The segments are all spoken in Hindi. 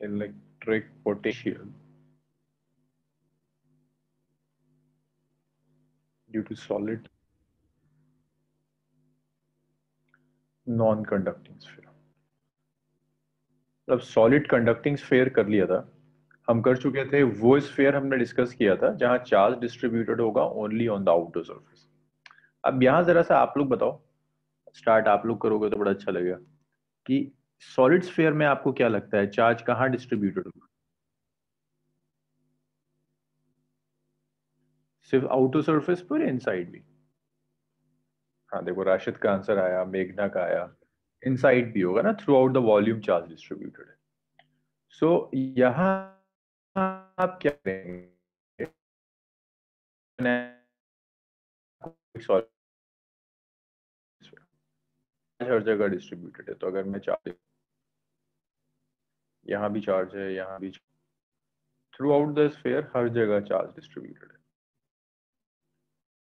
electric potential due to solid non-conducting sphere. मतलब सॉलिड कंडक्टिंग स्फेयर कर लिया था। हम कर चुके थे, वो स्फेयर हमने डिस्कस किया था, जहाँ चार्ज डिस्ट्रीब्यूटेड होगा only on the outer surface अब यहाँ जरा सा आप लोग बताओ। स्टार्ट आप लोग करोगे तो बड़ा अच्छा लगेगा कि सॉलिड स्फेयर में आपको क्या लगता है? चार्ज कहाँ डिस्ट्रीब्यूटेड होगा? सिर्फ़ आउटर सरफेस पर इनसाइड भी? हाँ देखो, राशिद का आंसर आया, मेघना का आया। इनसाइड भी होगा ना throughout the volume charge distributed so यहाँ आप क्या करेंगे? हर जगह डिस्ट्रीब्यूटेड है तो अगर मैं चार्ज यहाँ भी चार्ज है, यहाँ भी थ्रू आउट द स्फेयर हर जगह चार्ज डिस्ट्रीब्यूटेड है।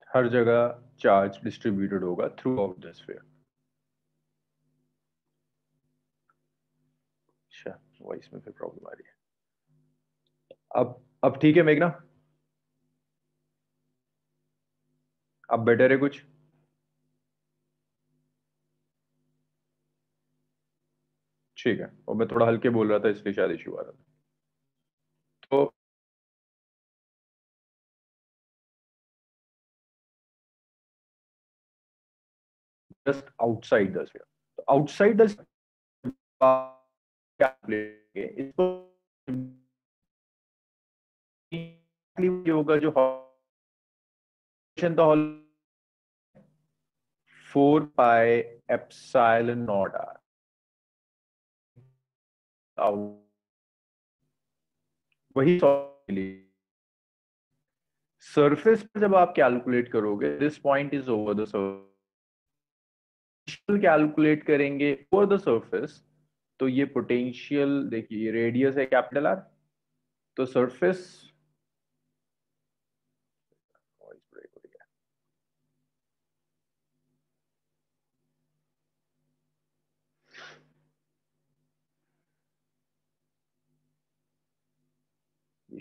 हर जगह चार्ज डिस्ट्रीब्यूटेड होगा थ्रू आउट द स्फेयर अच्छा वॉइस में फिर प्रॉब्लम आ रही है। अब अब ठीक है मेघना? अब बेटर है कुछ? ठीक है। और मैं थोड़ा हल्के बोल रहा था, इसलिए शायद इशू आ रहा था। तो just outside. So outside the इसको होगा जो तो four pi epsilon naught r वही सरफेस पर जब आप कैलकुलेट करोगे this point is over the surface calculate करेंगे ओवर द सरफेस तो ये पोटेंशियल देखिए रेडियस है कैपिटल आर तो सरफेस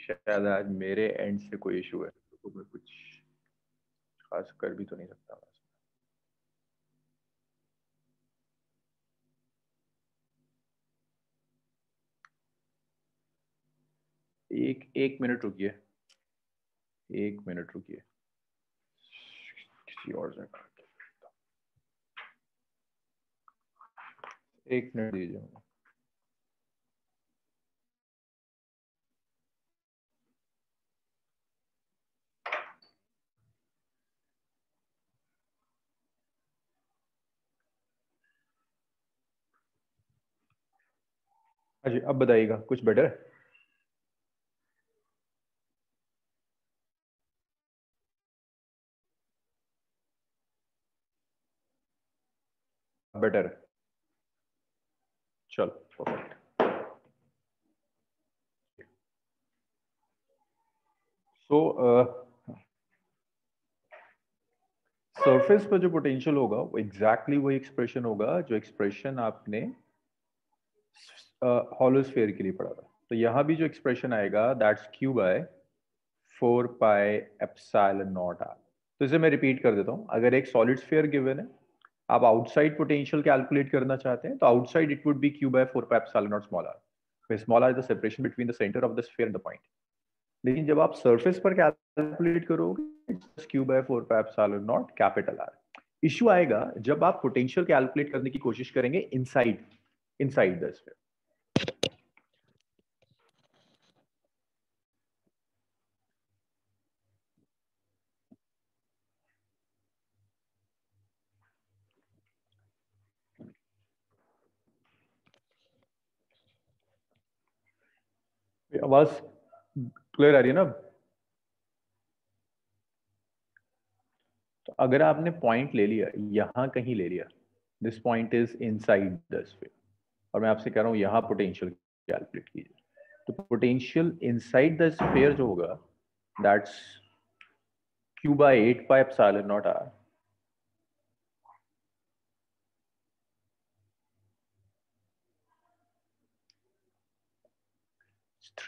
शायद आज मेरे एंड से कोई इशू है तो मैं कुछ खास कर भी तो नहीं सकता एक एक मिनट रुकिए। एक मिनट रुकिए। किसी और एक मिनट दीजिए हाँ जी, अब बताइएगा, कुछ बेटर है? बेटर चलो परफेक्ट सो सरफेस पर जो पोटेंशियल होगा, वो एग्जैक्टली exactly वही एक्सप्रेशन होगा, जो एक्सप्रेशन आपने हॉलोस्फेयर के लिए पढ़ा था। तो यहाँ भी जो एक्सप्रेशन आएगा that's q by four pi epsilon naught r तो इसे मैं रिपीट कर देता हूँ। अगर एक सॉलिड स्फेयर गिवन है, आप आउटसाइड पोटेंशियल कैलकुलेट करना चाहते हैं तो outside it would be q by four pi epsilon naught small r small r the separation between the centre of the sphere and the point लेकिन जब आप सरफेस पर कैलकुलेट करोगे q by four pi epsilon naught capital R issue आएगा, जब आप पोटेंशियल कैलकुलेट करने की कोशिश करेंगे इनसाइड इनसाइड द स्फीयर आवाज़ क्लियर आ रही है ना? तो अगर आपने पॉइंट ले लिया, यहाँ कहीं ले लिया this point is inside the sphere और मैं आपसे कह रहा हूँ, यहाँ पोटेंशियल कैलकुलेट कीजिए। तो पोटेंशियल इनसाइड द स्फीयर जो होगा that's q by eight pi epsilon naught r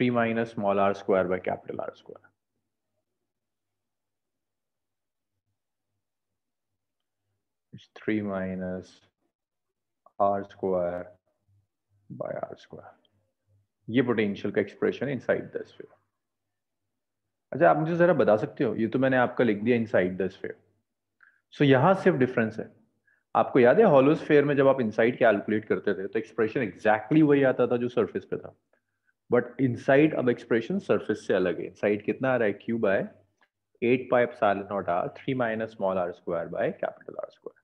3 minus small r square by capital R square. It's 3 minus r square by r square. ये पोटेंशियल का एक्सप्रेशन इनसाइड द स्फीयर अच्छा आप मुझे जरा बता सकते हो? ये तो मैंने आपका लिख दिया इनसाइड द स्फीयर सो यहाँ सिर्फ़ डिफरेंस है। आपको याद है हॉलो स्फीयर में जब आप इनसाइड कैलकुलेट करते थे तो एक्सप्रेशन एग्जैक्टली वही आता था जो सरफेस पे था। बट इनसाइड अब एक्सप्रेशन सरफेस से अलग है। इनसाइड कितना आ रहा है? Q by eight pi epsilon naught r three minus small r square by capital R square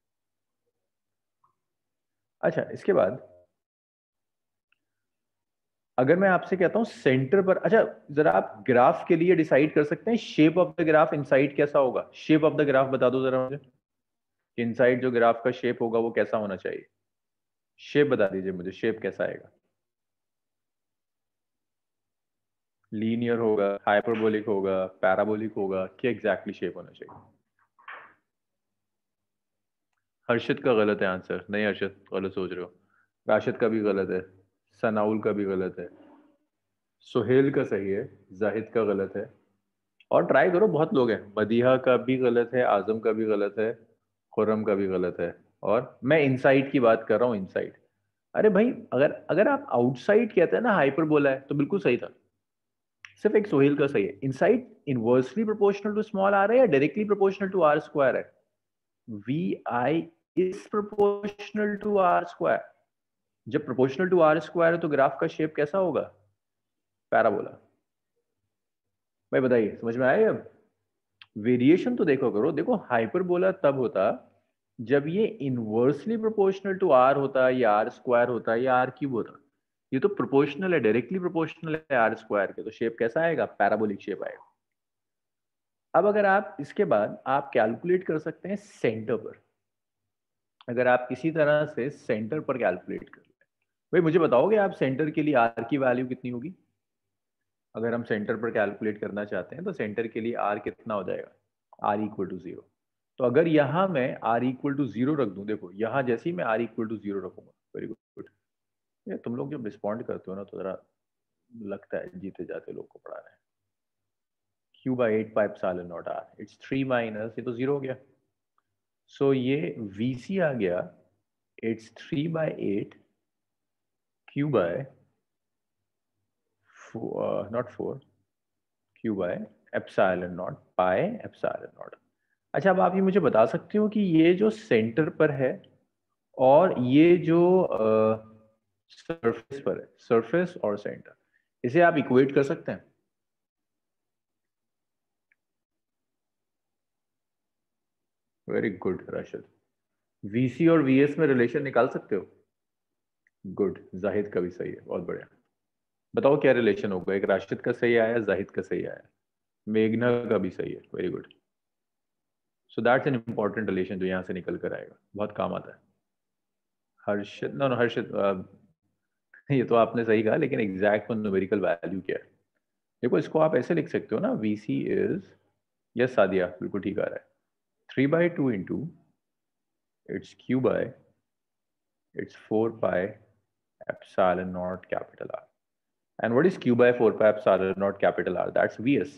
अच्छा इसके बाद अगर मैं आपसे कहता हूँ सेंटर पर अच्छा जरा आप ग्राफ के लिए डिसाइड कर सकते हैं shape of the graph inside कैसा होगा? शेप ऑफ़ द ग्राफ बता दो जरा मुझे। इनसाइड जो ग्राफ का शेप होगा वो कैसा होना चाहिए? शेप बता दीजिए मुझे शेप कैसा आएगा? लीनियर होगा हाइपरबोलिक होगा पैराबोलिक होगा, क्या एग्जैक्टली शेप होना चाहिए? हर्षित का गलत है आंसर नहीं हर्षित, गलत सोच रहे हो। राशिद का भी गलत है, सनाउल का भी गलत है, सुहेल का सही है, जाहिद का गलत है। और ट्राई करो, बहुत लोग हैं। मदीहा का भी गलत है, आज़म का भी गलत है खुरम का भी गलत है। और मैं इनसाइड की बात कर रहा हूँ इनसाइड अरे भाई, अगर अगर आप आउटसाइड कहते हैं ना हाइपर बोला है तो बिल्कुल सही था। सिर्फ़ एक सोहेल का सही है। Inside inversely proportional to small r है या directly proportional to r square है? V i is proportional to r square जब प्रोपोर्शनल टू आर स्क्वायर है तो ग्राफ का शेप कैसा होगा? पैराबोला भाई बताइए, समझ में आए अब? वेरिएशन तो देखो करो। देखो हाइपरबोला तब होता जब ये इनवर्सली प्रोपोर्शनल टू आर होता या आर स्क्वायर होता या आर क्यूब होता ये तो प्रोपोर्शनल है डायरेक्टली प्रोपोर्शनल है आर स्क्वायर के तो शेप कैसा आएगा? पैराबोलिक शेप आएगा। अब अगर आप इसके बाद आप कैलकुलेट कर सकते हैं सेंटर पर। अगर आप किसी तरह से सेंटर पर कैलकुलेट कर ले। भाई, मुझे बताओगे आप सेंटर के लिए आर की वैल्यू कितनी होगी? अगर हम सेंटर पर कैलकुलेट करना चाहते हैं तो सेंटर के लिए आर कितना हो जाएगा? आर इक्वल टू ज़ीरो तो अगर यहाँ मैं आर इक्वल टू ज़ीरो रख दूँ, देखो, यहाँ जैसे ही मैं आर इक्वल टू ज़ीरो रखूँगा। वेरी गुड ये तुम लोग जब रिस्पॉन्ड करते हो ना तो जरा लगता है जीते जाते लोग को पढ़ा रहे हैं। क्यू बाई एट पाइप साल naught r it's three minus ये तो ज़ीरो हो गया। सो so, ये वी सी आ गया। It's three by eight Q by naught four Q by epsilon naught pi epsilon naught अच्छा अब आप ये मुझे बता सकते हो कि ये जो सेंटर पर है और ये जो uh, सरफेस पर है सरफेस और सेंटर इसे आप इक्वेट कर सकते हैं. वेरी गुड राशिद वीसी और वीएस में रिलेशन निकाल सकते हो? गुड जाहिद का भी सही है, बहुत बढ़िया. बताओ क्या रिलेशन होगा? एक राशिद का सही आया जाहिद का सही आया. मेघना का भी सही है very good so that's an important relation जो यहाँ से निकल कर आएगा. बहुत काम आता है. हर्षित नो नो हर्षित ये तो आपने सही कहा, लेकिन एग्जैक्ट वो न्यूमेरिकल वैल्यू क्या है? देखो, इसको आप ऐसे लिख सकते हो ना V C is yes Sadia, बिल्कुल ठीक आ रहा है। Three by two into it's Q by it's four pi epsilon naught capital R and what is Q by four pi epsilon naught capital R that's V S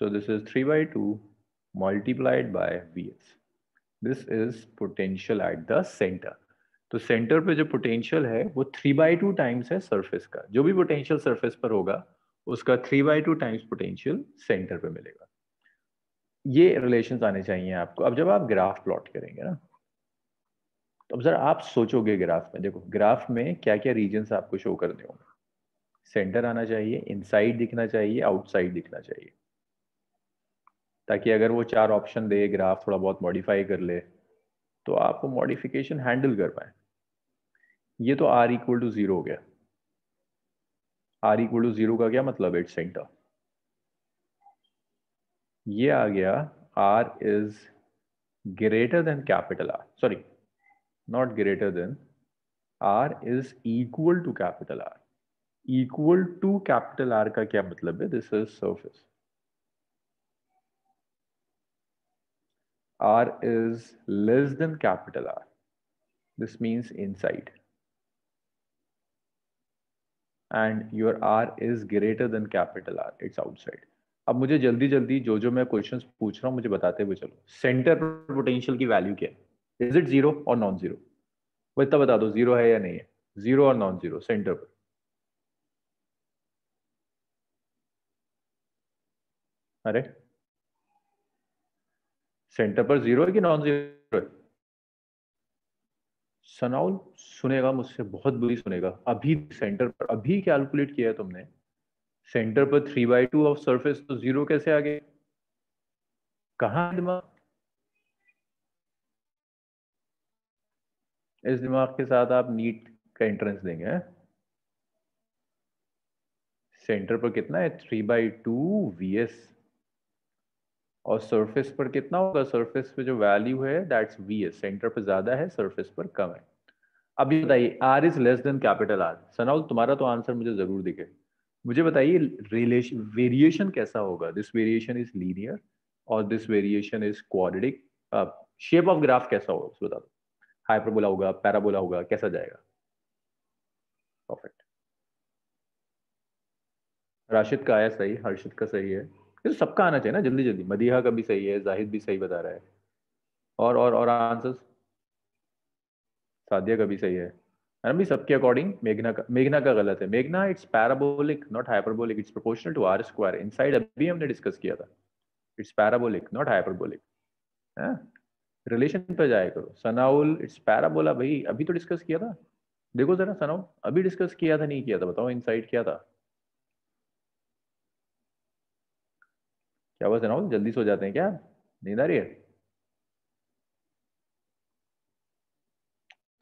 so this is three by two multiplied by V S this is potential at the centre तो सेंटर पे जो पोटेंशियल है, वो थ्री बाई टू टाइम्स है सरफेस का। जो भी पोटेंशियल सरफेस पर होगा, उसका three by two times potential centre पे मिलेगा। ये रिलेशन आने चाहिए आपको। अब जब आप ग्राफ प्लॉट करेंगे ना तो अब जरा आप सोचोगे ग्राफ में। देखो ग्राफ में क्या क्या रीजन आपको शो करने होंगे। सेंटर आना चाहिए इनसाइड दिखना चाहिए आउटसाइड दिखना चाहिए। ताकि अगर वो चार ऑप्शन दे ग्राफ थोड़ा बहुत मॉडिफाई कर ले तो आप वो मॉडिफिकेशन हैंडल कर पाए। ये तो आर इक्वल टू ज़ीरो हो गया। आर इक्वल टू ज़ीरो का क्या मतलब है? सेंटर ये आ गया R is greater than capital R sorry not greater than R is equal to capital R equal to capital R का क्या मतलब है? This is surface r is less than capital R. This means inside. And your R is greater than capital R it's outside अब मुझे जल्दी जल्दी जो जो मैं क्वेश्चंस पूछ रहा हूँ, मुझे बताते हुए चलो। सेंटर पर पोटेंशियल की वैल्यू क्या है? इज़ इट ज़ीरो और नॉन ज़ीरो वो इतना बता दो ज़ीरो है या नहीं है? ज़ीरो और नॉन ज़ीरो सेंटर पर। अरे। सेंटर पर ज़ीरो है कि नॉन ज़ीरो है? सनाउल सुनेगा मुझसे, बहुत बुरी सुनेगा। अभी सेंटर पर, अभी कैलकुलेट किया है तुमने। सेंटर पर three by two of surface तो ज़ीरो कैसे आ गए कहा दिमाग? इस दिमाग के साथ आप नीट का एंट्रेंस देंगे, है? सेंटर पर कितना है? Three by two V S और सरफेस पर कितना होगा? सरफेस पे जो वैल्यू है दैट्स वी एस सेंटर पर ज़्यादा है सरफेस पर कम है। अभी बताइए R is less than capital R Sanaul, तुम्हारा तो आंसर मुझे ज़रूर दिखे। मुझे बताइए रिलेशन वेरिएशन कैसा होगा? दिस वेरिएशन इज़ लीनियर और this variation is quadratic shape of graph कैसा होगा? उसको बता दो। हाइपरबोला होगा पैराबोला होगा, कैसा जाएगा? परफेक्ट राशिद का आया सही, हर्षित का सही है। तो सबका आना चाहिए ना जल्दी जल्दी मदीहा का भी सही है, जाहिद भी सही बता रहा है। और और और आंसर्स सादिया का भी सही है। भी सबके अकॉर्डिंग मेघना का मेघना का गलत है। मेघना it's parabolic not hyperbolic it's proportional to R square inside अभी हमने डिस्कस किया था। इट्स पैराबोलिक नॉट हाइपरबोलिक है? रिलेशन पे जाए करो। सनाउल इट्स पैराबोला भाई, अभी तो डिस्कस किया था? देखो जरा सनाउल, अभी डिस्कस किया था, नहीं किया था? बताओ इनसाइड क्या था? क्या हुआ सनाउल? जल्दी सो जाते हैं क्या? नींद आ रही है?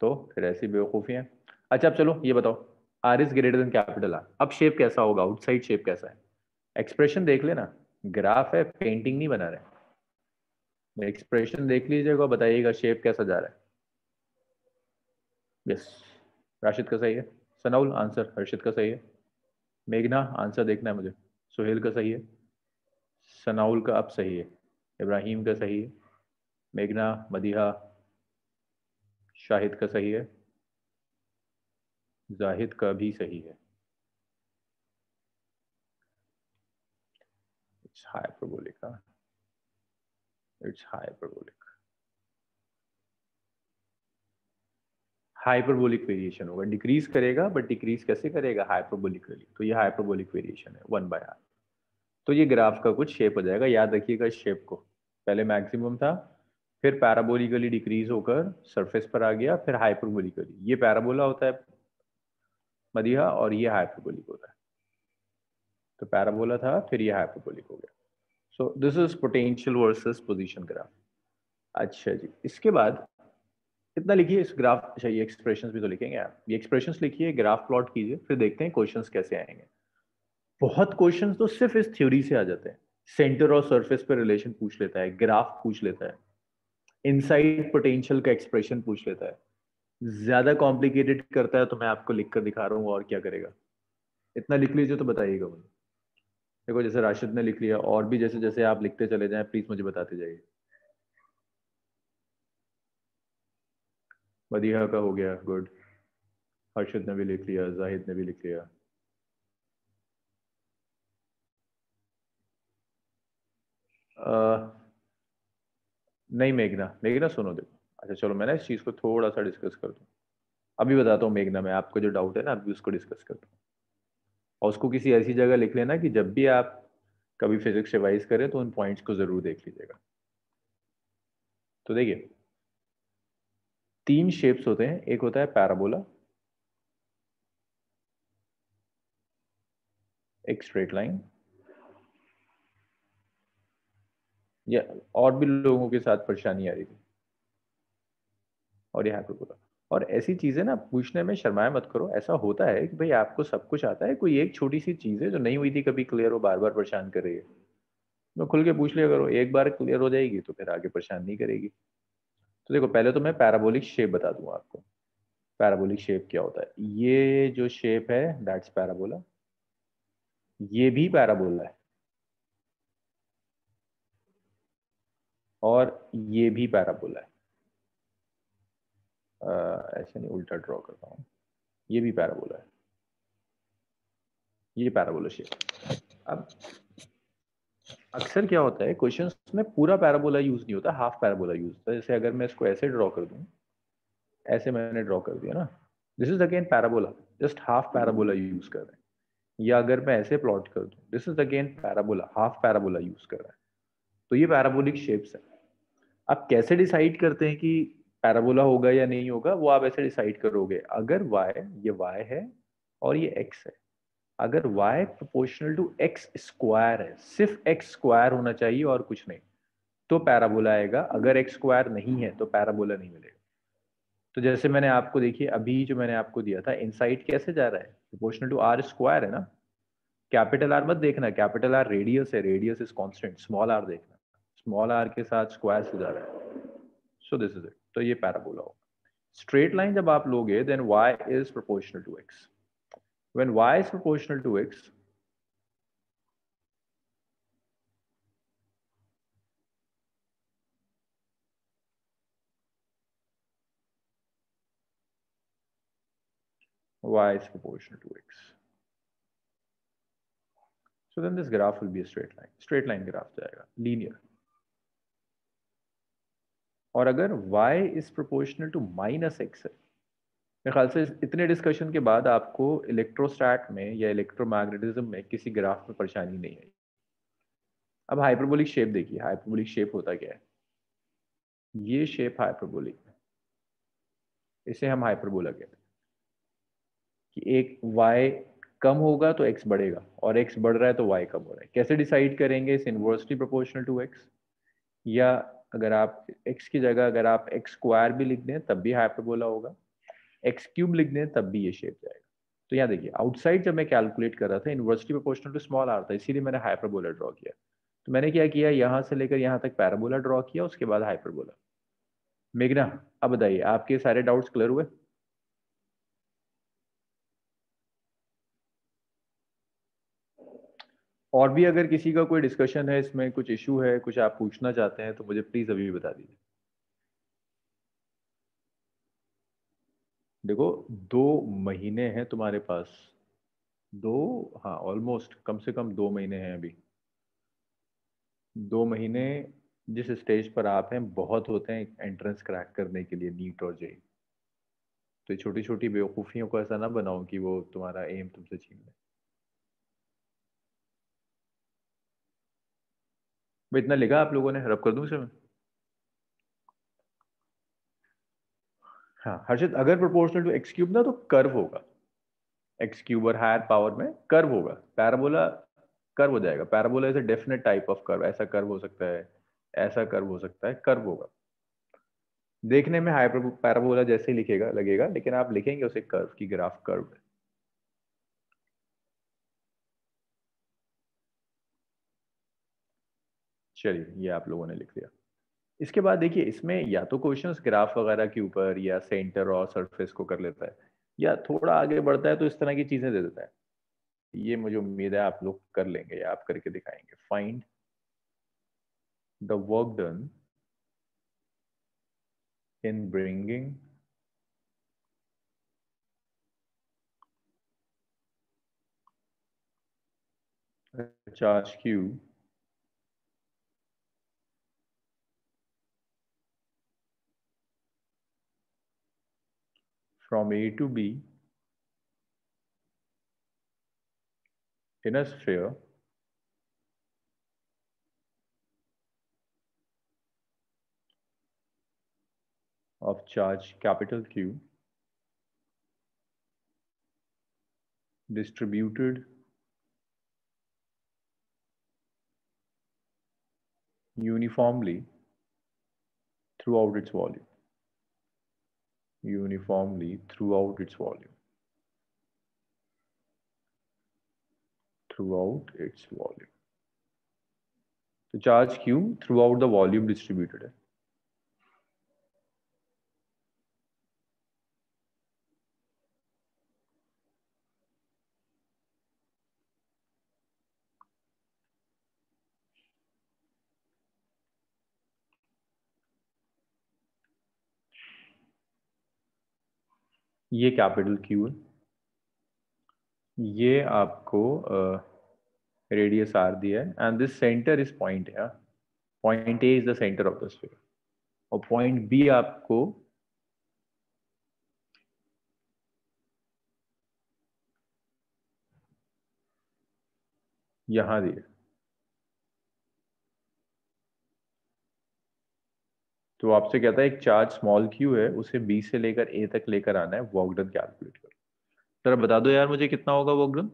तो फिर ऐसी बेवकूफ़ी है। अच्छा अब चलो ये बताओ R is greater than capital R अब शेप कैसा होगा? आउटसाइड शेप कैसा है? एक्सप्रेशन देख लेना। ग्राफ है पेंटिंग नहीं बना रहे। एक्सप्रेशन देख लीजिएगा बताइएगा शेप कैसा जा रहा है। यस राशिद का सही है। सनाउल आंसर हर्षित का सही है। मेघना आंसर देखना है मुझे। सुहेल का सही है। सनाउल का अब सही है। इब्राहिम का सही है। मेघना, मदिहा शाहिद का सही है? जाहिद का भी सही है। It's hyperbolic it's hyperbolic hyperbolic variation होगा। डिक्रीज करेगा बट डिक्रीज कैसे करेगा? हाइपरबोलिकली तो ये हाइपरबोलिक वेरिएशन है वन बाय आर तो ये ग्राफ का कुछ शेप हो जाएगा। याद रखिएगा इस शेप को। पहले मैक्सिमम था फिर पैराबोलिकली डिक्रीज होकर सरफेस पर आ गया, फिर हाइपरबोलिकली ये पैराबोला होता है मदिहा और ये हाइपरबोलिक होता है। तो पैराबोला था, फिर ये हाइपरबोलिक हो गया। So this is potential versus position graph अच्छा जी, इसके बाद इतना लिखिए, इस ग्राफ अच्छा ये एक्सप्रेशंस भी तो लिखेंगे आप। ये एक्सप्रेशंस लिखिए ग्राफ प्लॉट कीजिए, फिर देखते हैं क्वेश्चंस कैसे आएँगे। बहुत क्वेश्चंस तो सिर्फ़ इस थ्योरी से आ जाते हैं। सेंटर और सरफेस पर रिलेशन पूछ लेता है ग्राफ पूछ लेता है। इनसाइड पोटेंशियल का एक्सप्रेशन पूछ लेता है। ज़्यादा कॉम्प्लिकेटेड करता है तो मैं आपको लिख कर दिखा रहा हूँ और क्या करेगा। इतना लिख लीजिए तो बताइएगा मुझे देखो जैसे राशिद ने लिख लिया और भी जैसे जैसे आप लिखते चले जाए प्लीज़ मुझे बताते जाइए। मदीहा का हो गया गुड हर्षद ने भी लिख लिया जाहिद ने भी लिख लिया। uh, नहीं मेघना मेघना सुनो देखो। अच्छा चलो मैं ना इस चीज़ को थोड़ा सा डिस्कस कर दूँ। अभी बताता हूँ मेघना, मैं आपका जो डाउट है ना, अभी उसको डिस्कस करता हूँ। और उसको किसी ऐसी जगह लिख लेना कि जब भी आप कभी फिजिक्स रिवाइज करें तो उन पॉइंट्स को ज़रूर देख लीजिएगा। तो देखिए, तीन शेप्स होते हैं। एक होता है पैराबोला एक स्ट्रेट लाइन या और भी लोगों के साथ परेशानी आ रही थी। और यहाँ पे बोला और ऐसी चीज़ें ना पूछने में शर्माया मत करो। ऐसा होता है कि भाई आपको सब कुछ आता है, कोई एक छोटी सी चीज़ है जो नहीं हुई थी, कभी क्लियर हो बार बार परेशान कर रही है। तो खुल के पूछ लिया करो, एक बार क्लियर हो जाएगी तो फिर आगे परेशान नहीं करेगी। तो देखो, पहले तो मैं पैराबोलिक शेप बता दूँगा आपको। पैराबोलिक शेप क्या होता है? ये जो शेप है दैट्स पैराबोला ये भी पैराबोला है। और ये भी पैराबोला है। ऐसे नहीं, उल्टा ड्रॉ करता हूँ। ये भी पैराबोला है। ये पैराबोला शेप अब अक्सर क्या होता है क्वेश्चंस में पूरा पैराबोला यूज़ नहीं होता हाफ़ पैराबोला यूज़ होता है। जैसे अगर मैं इसको ऐसे ड्रॉ कर दूँ, ऐसे मैंने ड्रॉ कर दिया ना। This is again parabola just half parabola use कर रहे हैं। या अगर मैं ऐसे प्लॉट कर दूँ this is again parabola half parabola use कर रहा है। तो ये पैराबोलिक शेप्स है। आप कैसे डिसाइड करते हैं कि पैराबोला होगा या नहीं होगा, वो आप ऐसे डिसाइड करोगे, अगर y, ये y है और ये x है। अगर y proportional to x square है, सिर्फ़ x स्क्वायर होना चाहिए और कुछ नहीं तो पैराबोला आएगा। अगर x स्क्वायर नहीं है तो पैराबोला नहीं मिलेगा। तो जैसे मैंने आपको देखिए, अभी जो मैंने आपको दिया था इनसाइड कैसे जा रहा है? प्रोपोर्शनल टू आर स्क्वायर है ना? कैपिटल आर मत देखना कैपिटल आर रेडियस है radius is constant small R देखना। स्मॉल आर के साथ स्क्वायर से जा रहा है सो दिस इज़ इट तो ये पैराबोला होगा स्ट्रेट लाइन जब आप लोगे then y is proportional to x when y is proportional to x y is proportional to x so then this graph will be a straight line straight line graph linear और अगर y is proportional to minus x है, मेरे ख्याल से इतने डिस्कशन के बाद आपको इलेक्ट्रोस्टैट में या इलेक्ट्रोमैग्नेटिज्म में किसी ग्राफ में परेशानी नहीं आई अब हाइपरबोलिक शेप देखिए हाइपरबोलिक शेप होता क्या है? ये शेप हाइपरबोलिक है। इसे हम हाइपरबोला कहते हैं। कि एक y कम होगा तो x बढ़ेगा, और x बढ़ रहा है तो y कम हो रहा है। कैसे डिसाइड करेंगे? इस इनवर्सली प्रोपोर्शनल टू x या अगर आप x की जगह अगर आप एक्स स्क्वायर भी लिख दें, तब भी हाइपरबोला होगा। एक्स क्यूब लिख दें, तब भी ये शेप जाएगा। तो यहाँ देखिए आउटसाइड जब मैं कैलकुलेट कर रहा था university proportional to small R था, इसीलिए मैंने हाइपरबोला ड्रॉ किया। तो मैंने क्या किया, यहाँ से लेकर यहाँ तक पैराबोला ड्रॉ किया, उसके बाद हाइपरबोला मेघना, अब बताइए, आपके सारे डाउट्स क्लियर हुए? और भी अगर किसी का कोई डिस्कशन है, इसमें कुछ इशू है, कुछ आप पूछना चाहते हैं तो मुझे प्लीज़ अभी भी बता दीजिए। देखो, दो महीने हैं तुम्हारे पास। दो हाँ ऑलमोस्ट कम से कम दो महीने हैं अभी। दो महीने जिस स्टेज पर आप हैं, बहुत होते हैं एंट्रेंस क्रैक करने के लिए नीट और जेई तो छोटी छोटी बेवकूफ़ियों को ऐसा ना बनाओ कि वो तुम्हारा एम तुमसे छीन ले। भाई इतना लिखा आप लोगों ने, रब कर दूँ इसे मैं? हाँ हर्षित, अगर प्रोपोर्शनल टू एक्स क्यूब ना तो कर्व होगा। एक्स क्यूब और हायर पावर में कर्व होगा। पैराबोला कर्व हो जाएगा। Parabola is a definite type of curve ऐसा कर्व हो सकता है, ऐसा कर्व हो सकता है कर्व होगा। देखने में हाइपर पैराबोला जैसे ही लिखेगा, लगेगा, लेकिन आप लिखेंगे उसे कर्व की ग्राफ कर्व है चलिए, ये आप लोगों ने लिख दिया। इसके बाद देखिए, इसमें या तो क्वेश्चंस ग्राफ वगैरह के ऊपर या सेंटर और सरफेस को कर लेता है, या थोड़ा आगे बढ़ता है तो इस तरह की चीज़ें दे देता है। ये मुझे उम्मीद है आप लोग कर लेंगे, या आप करके दिखाएँगे। Find the work done in bringing charge q from A to B in a sphere. Of charge capital Q. Distributed uniformly throughout its volume uniformly throughout its volume. Throughout its volume. The charge Q throughout the volume distributed ये कैपिटल क्यू है। ये आपको रेडियस आर दिया है। And this centre is point है point A is the centre of the sphere और पॉइंट बी आपको, यहाँ दिया तो आपसे कहता है, एक चार्ज स्मॉल क्यू है? उसे बी से लेकर ए तक लेकर आना है वॉकडन कैलकुलेट करो. जरा बता दो यार मुझे कितना होगा वॉकडन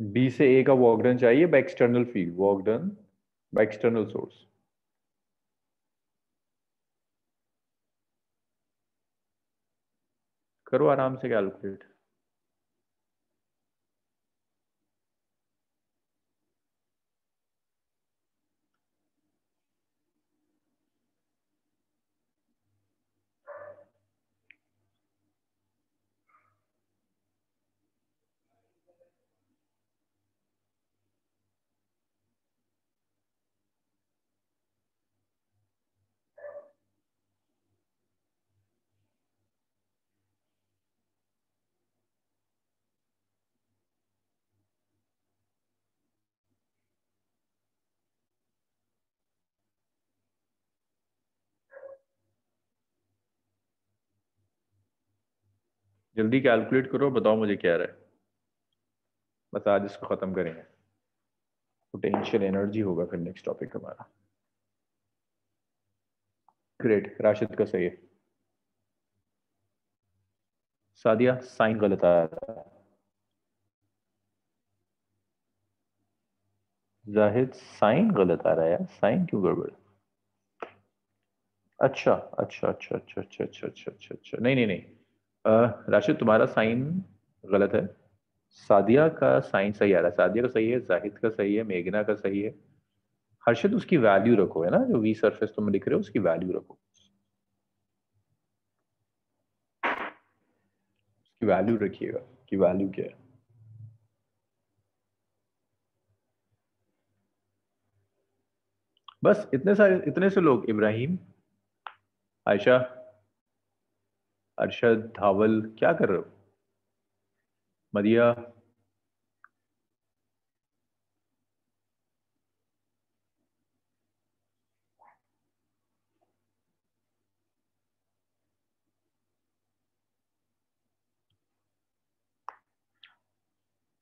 बी से ए का वॉकडन चाहिए by external field work done by external source करो आराम से कैलकुलेट जल्दी कैलकुलेट करो बताओ मुझे क्या रहा है। बस आज इसको ख़त्म करेंगे। पोटेंशियल एनर्जी होगा फिर नेक्स्ट टॉपिक हमारा। ग्रेट राशिद का सही है। सादिया साइन गलत आ रहा है। जाहिद साइन गलत आ रहा है यार। साइन क्यों गड़बड़? अच्छा अच्छा अच्छा अच्छा अच्छा अच्छा अच्छा अच्छा अच्छा। नहीं नहीं नहीं। राशिद, तुम्हारा साइन गलत है। सादिया का साइन सही आ रहा है। सादिया का सही है, जाहिद का सही है, मेघना का सही है। हर्षद, उसकी वैल्यू रखो, है ना? जो वी सरफेस तुम लिख रहे हो, उसकी वैल्यू रखो। उसकी वैल्यू रखिएगा। कि वैल्यू क्या है? बस, इतने सारे, इतने से लोग। इब्राहिम, आयशा अरशद धावल, क्या कर रहे हो? मदिया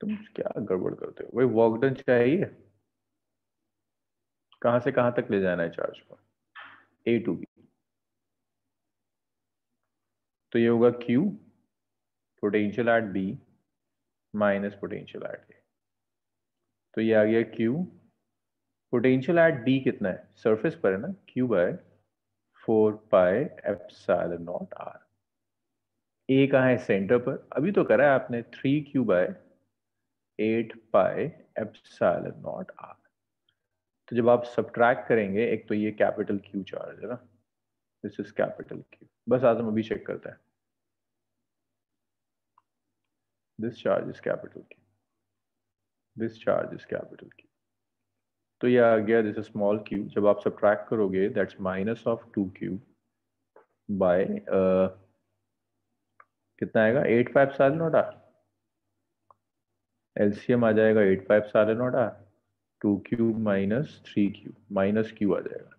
तुम क्या गड़बड़ करते हो? वही वॉकडन चाहिए? कहाँ से कहाँ तक ले जाना है चार्ज को? ए टू बी तो ये होगा Q potential at B minus potential at A तो ये आ गया Q. पोटेंशियल एट B कितना है? सरफेस पर है ना? Q by four pi epsilon naught R ए कहा है? सेंटर पर. अभी तो करा है आपने three Q by eight pi epsilon naught R तो जब आप सब्ट्रैक्ट करेंगे, एक तो ये कैपिटल क्यू चार्ज है ना? दिस इज़ कैपिटल क्यू बस आज हम अभी चेक करते हैं। This charge is capital Q. This charge is capital Q. तो ये आ गया दिस स्मॉल क्यू जब आप सब्ट्रैक्ट करोगे that's minus of two Q by कितना आएगा? Eight pi epsilon naught R LCM आ जाएगा eight pi epsilon naught R two Q minus three Q minus Q आ जाएगा.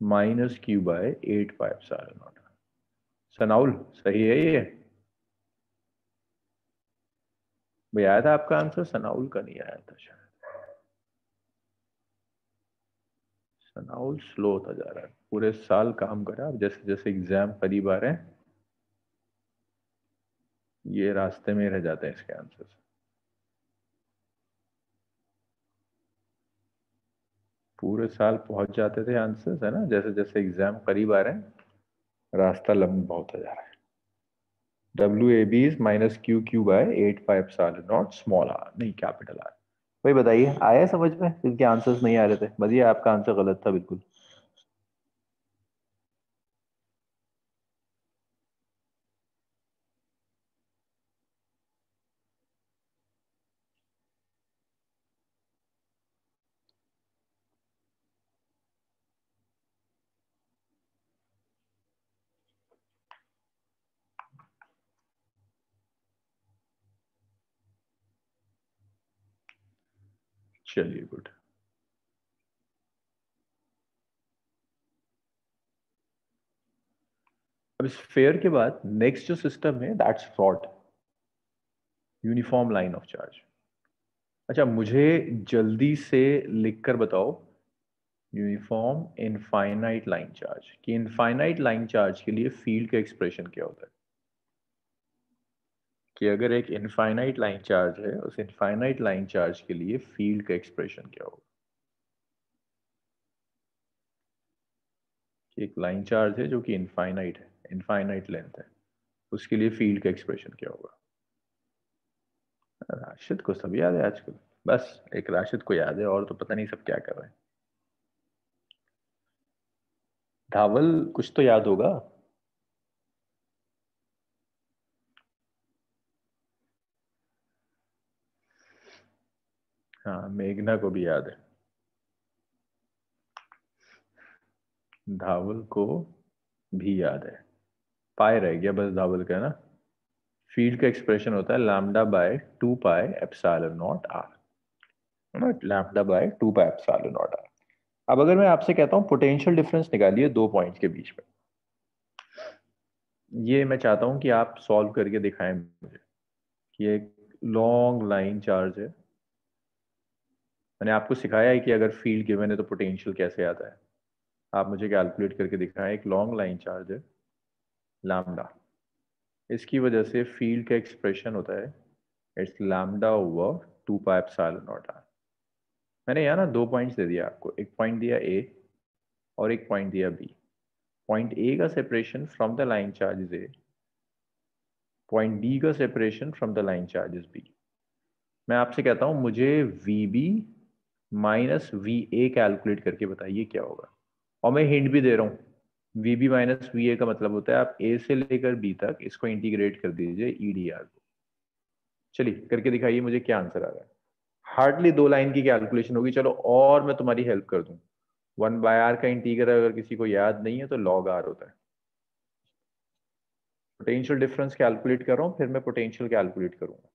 Minus Q by eight pi epsilon naught Sanaul सही है ये भाई आया था आपका आंसर सनाउल का नहीं आया था शायद सनाउल स्लो होता जा रहा है पूरे साल काम करा अब जैसे जैसे एग्ज़ाम करीब आ रहे हैं ये रास्ते में रह जाते हैं इसके आंसर पूरे साल पहुँच जाते थे आंसर्स है ना जैसे जैसे एग्ज़ाम करीब आ रहे हैं रास्ता लंबा होता जा रहा है। W A B is minus Q Q by eight pi epsilon naught small R नहीं कैपिटल आर भाई बताइए, आया समझ में? इनके आंसर्स नहीं आ रहे थे। बताइए, आपका आंसर गलत था, बिल्कुल। चलिए, गुड। अब इस फेयर के बाद नेक्स्ट जो सिस्टम है that's fraud uniform line of charge अच्छा मुझे जल्दी से लिखकर बताओ यूनिफॉर्म इनफाइनाइट लाइन चार्ज कि इनफाइनाइट लाइन चार्ज के लिए फ़ील्ड का एक्सप्रेशन क्या होता है? कि अगर एक इनफाइनाइट लाइन चार्ज है, उस इनफाइनाइट लाइन चार्ज के लिए फ़ील्ड का एक्सप्रेशन क्या होगा? एक लाइन चार्ज है जो कि इनफाइनाइट है इनफाइनाइट लेंथ है, उसके लिए फ़ील्ड का एक्सप्रेशन क्या होगा? राशिद को सब याद है आजकल। बस, एक राशिद को याद है, और तो पता नहीं सब क्या कर रहे हैं। धावल कुछ तो याद होगा? हाँ मेघना को भी याद है। धावल को भी याद है। पाए रह गया बस धावल का ना? फ़ील्ड का एक्सप्रेशन होता है lambda by two pi epsilon naught R lambda by two pi epsilon naught R अब अगर मैं आपसे कहता हूँ पोटेंशियल डिफरेंस निकालिए दो पॉइंट के बीच में। ये मैं चाहता हूँ कि आप सॉल्व करके दिखाएँ मुझे कि एक लॉन्ग लाइन चार्ज है। मैंने आपको सिखाया है कि अगर फ़ील्ड गिवन है तो पोटेंशियल कैसे आता है। आप मुझे कैलकुलेट करके दिखाएँ, एक लॉन्ग लाइन चार्ज है लैम्डा इसकी वजह से फ़ील्ड का एक्सप्रेशन होता है it's lambda over two pi epsilon naught R मैंने यहाँ ना दो पॉइंट्स दे दिया आपको, एक पॉइंट दिया ए और एक पॉइंट दिया बी पॉइंट ए का separation from the line charge A point B का separation from the line charge B मैं आपसे कहता हूँ, मुझे V B minus V A calculate करके बताइए क्या होगा। और मैं हिंट भी दे रहा हूँ, V B minus V A का मतलब होता है आप ए से लेकर बी तक इसको इंटीग्रेट कर दीजिए ई डी आर को। चलिए, करके दिखाइए मुझे क्या आंसर आ रहा है। हार्डली दो लाइन की कैलकुलेशन होगी, चलो और मैं तुम्हारी हेल्प कर दूँ। वन बाय आर का इंटीग्रल अगर किसी को याद नहीं है तो लॉग आर होता है। पोटेंशियल डिफरेंस कैलकुलेट कर रहा हूँ, फिर मैं पोटेंशियल कैलकुलेट करूँगा।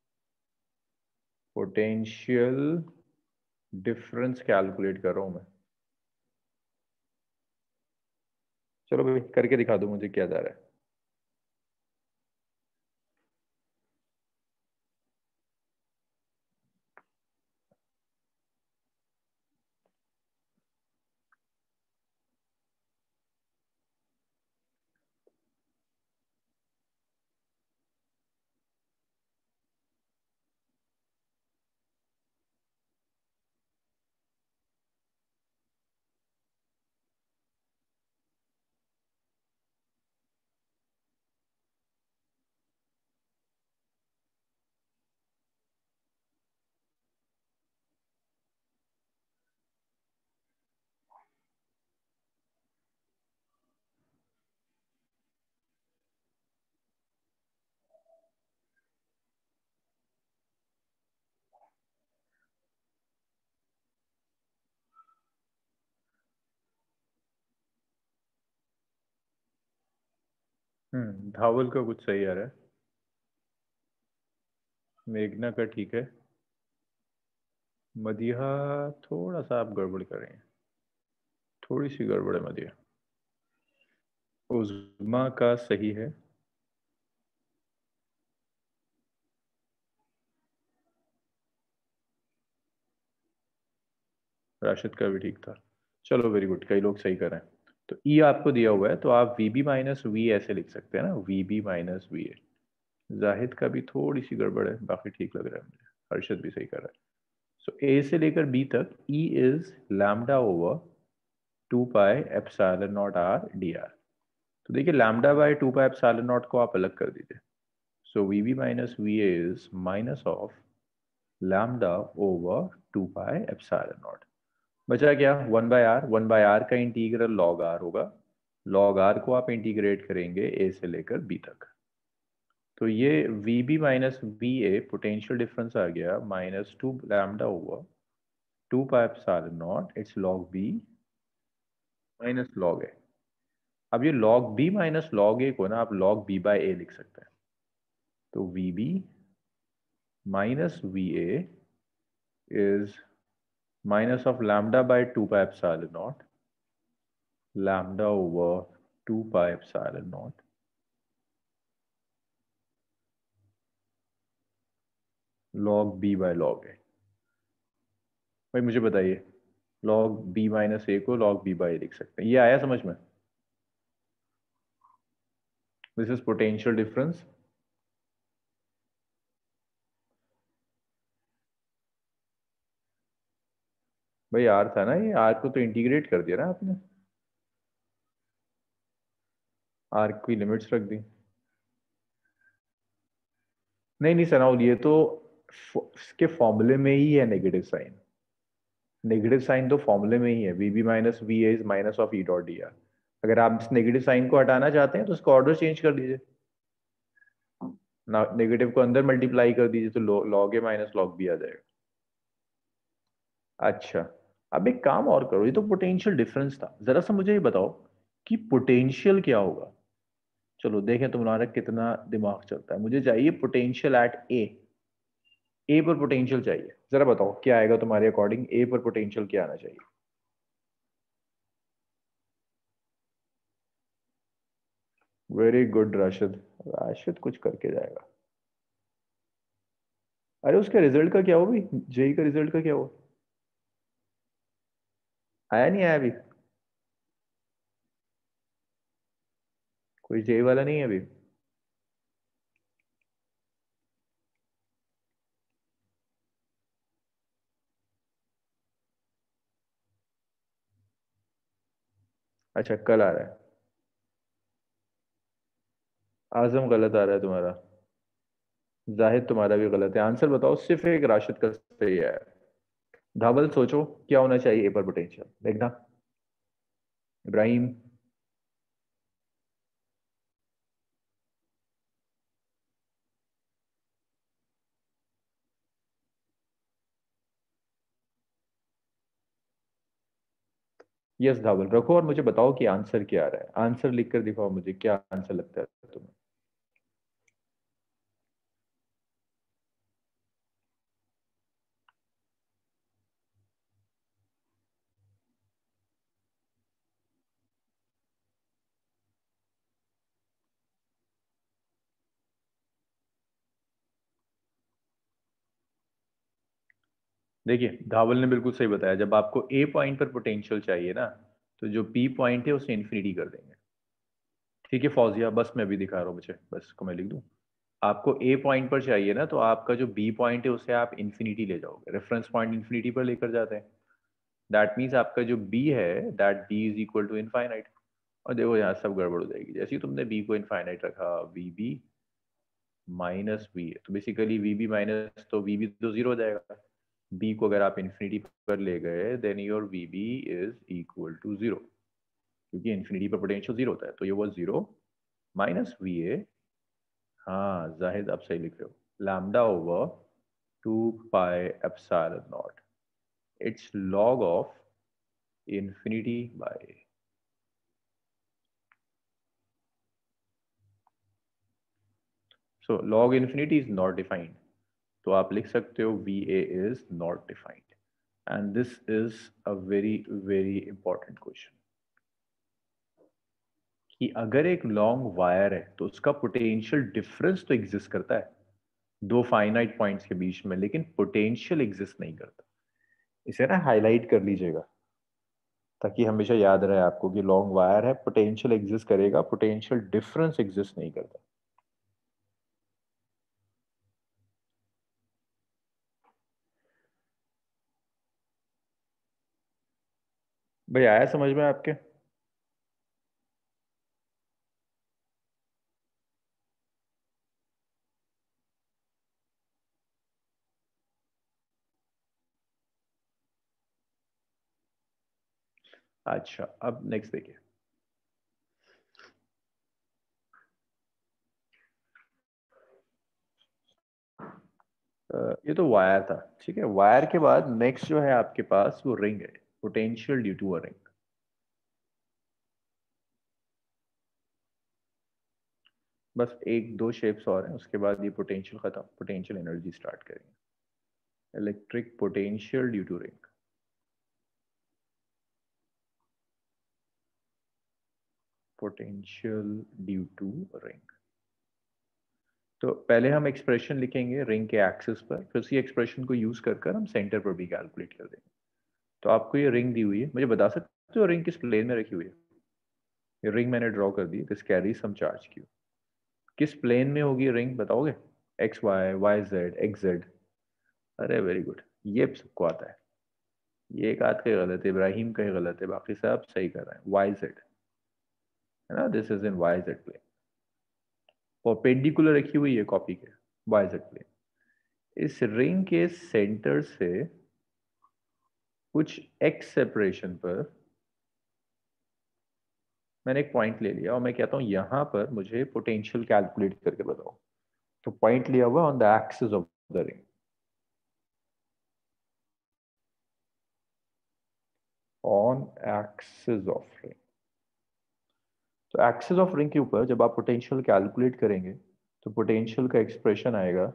पोटेंशियल डिफरेंस कैलकुलेट कर रहा हूँ मैं। चलो भाई, करके दिखा दो मुझे क्या जा रहा है। हम्म धावल का कुछ सही आ रहा है। मेघना का ठीक है। मदिया थोड़ा सा आप गड़बड़ कर रहे हैं। थोड़ी सी गड़बड़ है मदिया उजमा का सही है। राशिद का भी ठीक था। चलो वेरी गुड कई लोग सही कर रहे हैं। तो ई e आपको दिया हुआ है तो आप वी बी माइनस वी ऐसे लिख सकते हैं ना V B minus V A Zahid का भी थोड़ी सी गड़बड़ है बाकी ठीक लग रहा है मुझे हर्षद भी सही कर रहा है। सो so, ए से लेकर बी तक E is lambda over two pi epsilon naught R D R तो देखिए lambda by two pi epsilon naught को आप अलग कर दीजिए। So V B minus V A is minus of lambda over two pi epsilon naught बचा क्या? One by R, one by R का इंटीग्रल लॉग आर होगा। लॉग आर को आप इंटीग्रेट करेंगे ए से लेकर बी तक। तो ये V B minus V A potential difference आ गया minus two lambda over two pi R naught it's log B minus log A अब ये log B minus log A को ना आप लॉग बी बाय ए लिख सकते हैं। तो V B minus V A is minus of lambda by 2 pi epsilon naught lambda over 2 pi epsilon naught log b by log a भाई मुझे बताइए log b माइनस ए को log b बाई लिख सकते हैं ये आया समझ में दिस इज़ पोटेंशियल डिफरेंस भाई आर था ना ये, आर को तो इंटीग्रेट कर दिया ना आपने। आर की लिमिट्स रख दी। नहीं नहीं सनाउल ये तो इसके फॉर्मूले में ही है नेगेटिव साइन नेगेटिव साइन तो फॉर्मूले में ही है V B minus V A is minus of E dot D R अगर आप इस नेगेटिव साइन को हटाना चाहते हैं तो उसका ऑर्डर चेंज कर दीजिए। ना नेगेटिव को अंदर मल्टीप्लाई कर दीजिए तो log A minus log B आ जाएगा। अच्छा। अब एक काम और करो, ये तो पोटेंशियल डिफरेंस था। जरा सा मुझे ये बताओ कि पोटेंशियल क्या होगा? चलो देखें तुम्हारा कितना दिमाग चलता है। मुझे चाहिए पोटेंशियल एट ए ए पर पोटेंशियल चाहिए। जरा बताओ क्या आएगा तुम्हारे अकॉर्डिंग ए पर पोटेंशियल क्या आना चाहिए? वेरी गुड राशिद राशिद कुछ करके जाएगा। अरे उसके रिज़ल्ट का क्या हो भाई? जेई का रिज़ल्ट का क्या हुआ? आया नहीं, आया अभी। कोई जे वाला नहीं है अभी। अच्छा कल आ रहा है। आज़म गलत आ रहा है तुम्हारा। जाहिद, तुम्हारा भी गलत है। आंसर बताओ, सिर्फ़ एक राशिद का सही है। धावल सोचो, क्या होना चाहिए? ए पर पोटेंशियल देखना। इब्राहिम यस धावल, रखो और मुझे बताओ कि आंसर क्या आ रहा है। आंसर लिखकर दिखाओ मुझे, क्या आंसर लगता है तुम्हें? देखिए, धावल ने बिल्कुल सही बताया, जब आपको ए पॉइंट पर पोटेंशियल चाहिए ना तो जो पी पॉइंट है, उसे इन्फिनिटी कर देंगे। ठीक है फौजिया बस मैं अभी दिखा रहा हूँ, मुझे, बस को मैं लिख दूँ। आपको ए पॉइंट पर चाहिए ना तो आपका जो बी पॉइंट है, उसे आप इन्फिनिटी ले जाओगे। रेफरेंस पॉइंट इन्फिनिटी पर लेकर जाते हैं। दैट मीन्स आपका जो बी है that B is equal to infinite और देखो, यहाँ सब गड़बड़ हो जाएगी। जैसे ही तुमने बी को इनफाइनाइट रखा वी बी माइनस वी तो बेसिकली वी बी माइनस तो वी बी तो ज़ीरो हो जाएगा। B को अगर आप इन्फिनिटी पर ले गए then your V B is equal to zero क्योंकि इन्फिनिटी पर पोटेंशियल ज़ीरो होता है तो ये वो ज़ीरो माइनस वी ए हाँ जाहिद, आप सही लिख रहे हो। Lambda over two pi epsilon naught it's log of infinity by so, log infinity is not defined. तो आप लिख सकते हो V A is not defined and this is a very very important question कि अगर एक लॉन्ग वायर है तो उसका पोटेंशियल डिफरेंस तो एग्जिस्ट करता है। दो फाइनाइट पॉइंट्स के बीच में, लेकिन पोटेंशियल एग्जिस्ट नहीं करता। इसे ना हाईलाइट कर लीजिएगा, ताकि हमेशा याद रहे आपको कि लॉन्ग वायर है पोटेंशियल एग्जिस्ट करेगा पोटेंशियल डिफरेंस एग्जिस्ट नहीं करता। भाई आया समझ में आपके? अच्छा अब नेक्स्ट देखिए। ये तो वायर था, ठीक है? वायर के बाद नेक्स्ट जो है आपके पास वो रिंग है। potential due to a ring. बस एक, दो शेप्स और हैं, उसके बाद ये पोटेंशियल खत्म पोटेंशियल एनर्जी स्टार्ट करेंगे। Electric potential due to ring potential due to ring तो पहले हम एक्सप्रेशन लिखेंगे रिंग के एक्सिस पर, फिर उसी एक्सप्रेशन को यूज़ कर कर हम सेंटर पर भी कैलकुलेट कर देंगे। तो आपको ये रिंग दी हुई है। मुझे बता सकते हो रिंग किस प्लेन में रखी हुई है? ये रिंग मैंने ड्रॉ कर दी। This carry some charge Q? किस प्लेन में होगी रिंग बताओगे? X y y z x z अरे वेरी गुड ये सबको आता है। ये एक आध का गलत है। इब्राहिम का ही गलत है। बाकी सब सही कर रहे हैं। वाई जेड है ना? This is in y z plane और पेंडिकुलर रखी हुई है कॉपी के। वाई जेड प्लेन इस रिंग के सेंटर से कुछ एक्स सेपरेशन पर मैंने एक पॉइंट ले लिया और मैं कहता हूँ, यहाँ पर मुझे पोटेंशियल कैलकुलेट करके बताओ। तो पॉइंट लिया हुआ on the axis of the ring on axis of ring तो एक्सिस ऑफ़ रिंग के ऊपर जब आप पोटेंशियल कैलकुलेट करेंगे तो पोटेंशियल का एक्सप्रेशन आएगा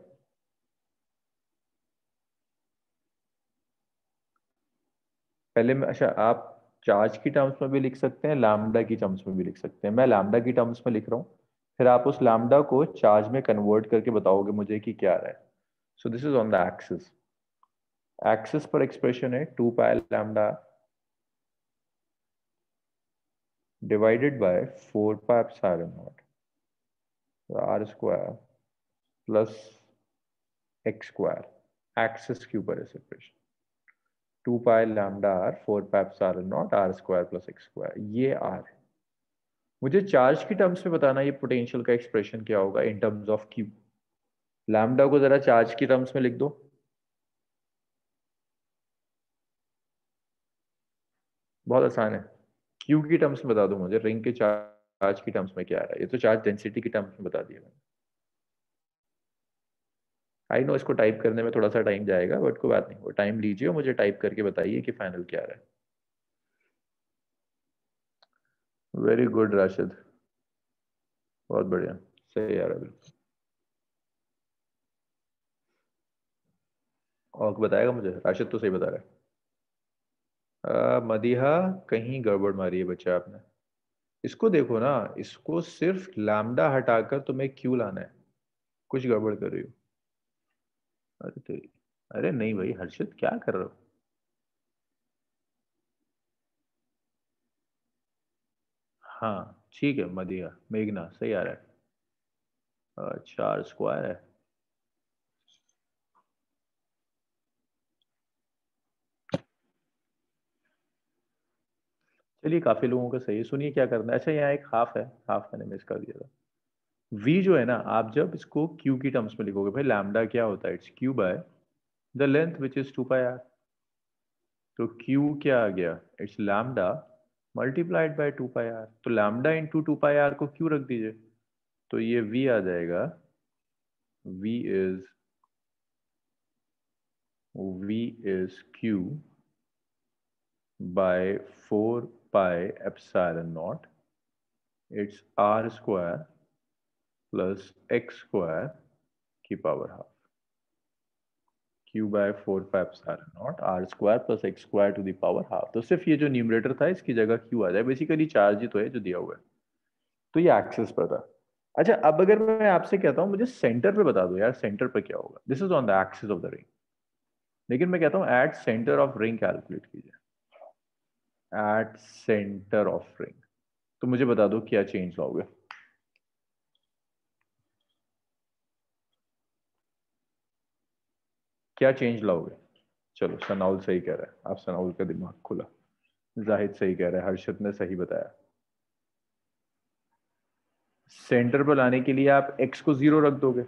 पहले में अच्छा आप चार्ज की टर्म्स में भी लिख सकते हैं लैम्डा की टर्म्स में भी लिख सकते हैं। मैं लैम्डा की टर्म्स में लिख रहा हूँ, फिर आप उस लैम्डा को चार्ज में कन्वर्ट करके बताओगे मुझे कि क्या रहा है। So this is on the axis axis पर एक्सप्रेशन है two pi lambda divided by four pi epsilon naught R square plus x square axis के ऊपर है separation two pi lambda R, four pi epsilon naught, R square plus x square, ये आर है। मुझे चार्ज की टर्म्स में बताना ये पोटेंशियल का एक्सप्रेशन क्या होगा in terms of Q lambda को जरा चार्ज की टर्म्स में लिख दो। बहुत आसान है। क्यू की टर्म्स में बता दो मुझे, रिंग के चार्ज की टर्म्स में क्या आ रहा है? ये तो चार्ज डेंसिटी की टर्म्स में बता दिया मैंने। आई नो इसको टाइप करने में थोड़ा सा टाइम जाएगा बट कोई बात नहीं वो टाइम लीजिए मुझे टाइप करके बताइए कि फाइनल क्या रहा है। वेरी गुड राशिद बहुत बढ़िया। सही रहा बिल्कुल और बताएगा मुझे? राशिद तो सही बता रहा है। मदीहा, कहीं गड़बड़ मारी है बच्चा आपने। इसको देखो ना, इसको सिर्फ़ लैमडा हटाकर तुम्हें क्यों लाना है? कुछ गड़बड़ कर रही हो। अरे तो अरे नहीं भाई, हर्षित क्या कर रहे हो? हाँ ठीक है, मदिया, मेघना, सही आ रहा है। चार स्क्वायर है। चलिए, काफ़ी लोगों का सही है। सुनिए क्या करना है। अच्छा यहाँ एक हाफ़ है हाफ़ मैंने मिस कर दिया था। V जो है ना, आप जब इसको q की टर्म्स में लिखोगे, भाई लैम्डा क्या होता है? It's q by the length which is two pi R तो q क्या आ गया? It's lambda multiplied by two pi R तो lambda into two pi R को q रख दीजिए। तो ये v आ जाएगा। V is v is q by four pi epsilon naught it's r square plus x square की power half q by four five सार naught r square plus x square to the power half तो सिर्फ़ ये जो न्यूमरेटर था, इसकी जगह क्यू आ जाए। बेसिकली चार्ज ही तो है जो दिया हुआ है। तो ये एक्सेस पर था। अच्छा अब अगर मैं आपसे कहता हूँ, मुझे सेंटर पे बता दो यार सेंटर पे क्या होगा? This is on the axis of the ring लेकिन मैं कहता हूँ at centre of ring calculate कीजिए। एट सेंटर ऑफ़ रिंग तो मुझे बता दो, क्या चेंज लाओगे क्या चेंज लाओगे? चलो, सनाउल सही कह रहा है। आप सनाउल का दिमाग खुला। जाहिद सही कह रहा है। हर्षद ने सही बताया। सेंटर पर लाने के लिए आप x को ज़ीरो रख दोगे।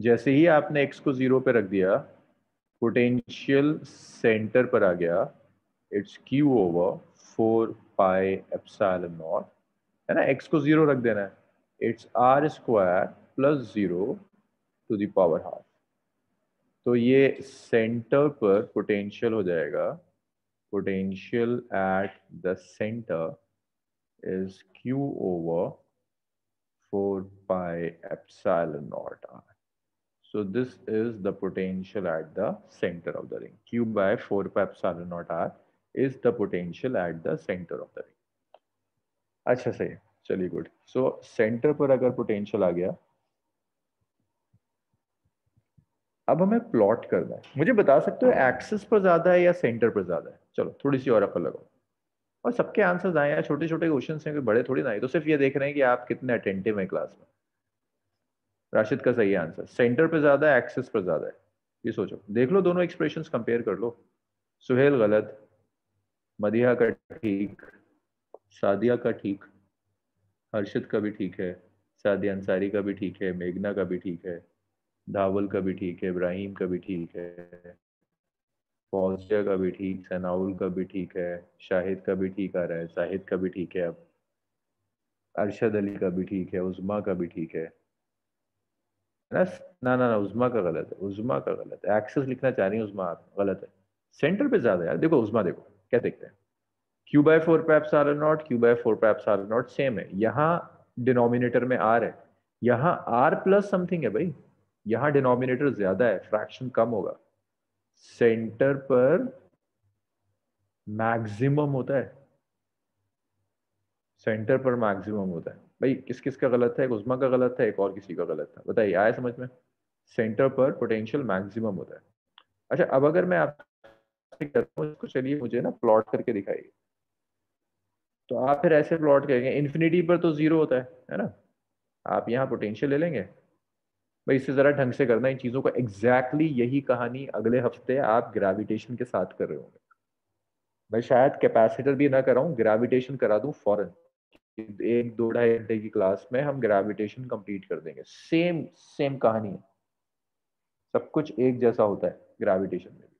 जैसे ही आपने x को ज़ीरो पे रख दिया पोटेंशियल सेंटर पर आ गया। It's q over four pi epsilon naught है ना? X को ज़ीरो रख देना है। It's r square plus zero to power half तो ये सेंटर पर पोटेंशियल हो जाएगा। Potential at the centre is q over four pi epsilon naught r so this is the potential at the centre of the ring q by four pi epsilon naught r is the potential at the centre of the ring अच्छा सही चलिए गुड सो सेंटर पर अगर पोटेंशियल आ गया अब हमें प्लॉट करना है। मुझे बता सकते हो एक्सिस पर ज़्यादा है या सेंटर पर ज़्यादा है? चलो थोड़ी सी और अकल लगाओ। और सबके आंसर्स आए हैं छोटे छोटे क्वेश्चन हैं, कोई बड़े थोड़ी ना आए। तो सिर्फ़ ये देख रहे हैं कि आप कितने अटेंटिव हैं क्लास में। राशिद का सही आंसर सेंटर पर ज़्यादा है एक्सिस पर ज़्यादा है। ये सोचो। देख लो दोनों एक्सप्रेशन कंपेयर कर लो। सुहेल गलत मदिया का ठीक, सादिया का ठीक, हर्षित का भी ठीक है, सादिया अंसारी का भी ठीक है, मेघना का भी ठीक है। धावल का भी ठीक है, इब्राहिम का भी ठीक है, फौजिया का भी ठीक, सनाउल का भी ठीक है, शाहिद का भी ठीक आ रहा है शाहिद का भी ठीक है अब, अरशद अली का भी ठीक है, उज़मा का भी ठीक है। ना ना ना उज़मा का गलत है, उज़मा का गलत है। एक्सेस लिखना चाह रही है उज़मा, गलत है। सेंटर पे ज़्यादा यार, देखो उज़मा, देखो, क्या देखते हैं? Q by four paps r naught q by four paps r naught same है। यहाँ डिनोमिनेटर में आर है। यहाँ आर प्लस समथिंग है भाई। यहाँ डिनोमिनेटर ज़्यादा है फ्रैक्शन कम होगा। सेंटर पर मैक्सिमम होता है। सेंटर पर मैक्सिमम होता है। भाई किस किस का गलत है? एक उजमा का गलत है, एक और किसी का गलत है। बताइए, आया समझ में? सेंटर पर पोटेंशियल मैक्सिमम होता है। अच्छा अब अगर मैं आपसे हूँ, इसको चलिए मुझे ना प्लॉट करके दिखाइए। तो आप फिर ऐसे प्लॉट करेंगे इन्फिनिटी पर तो ज़ीरो होता है है ना? आप यहाँ पोटेंशियल ले लेंगे भाई इससे ज़रा ढंग से करना, इन चीज़ों का एग्जैक्टली exactly यही कहानी अगले हफ़्ते आप ग्रेविटेशन के साथ कर रहे होंगे। मैं शायद कैपेसिटर भी ना कराऊं ग्रेविटेशन करा दूँ फॉरन। एक दो ढाई घंटे की क्लास में हम ग्रेविटेशन कंप्लीट कर देंगे। सेम सेम कहानी है। सब कुछ एक जैसा होता है ग्रेविटेशन में। भी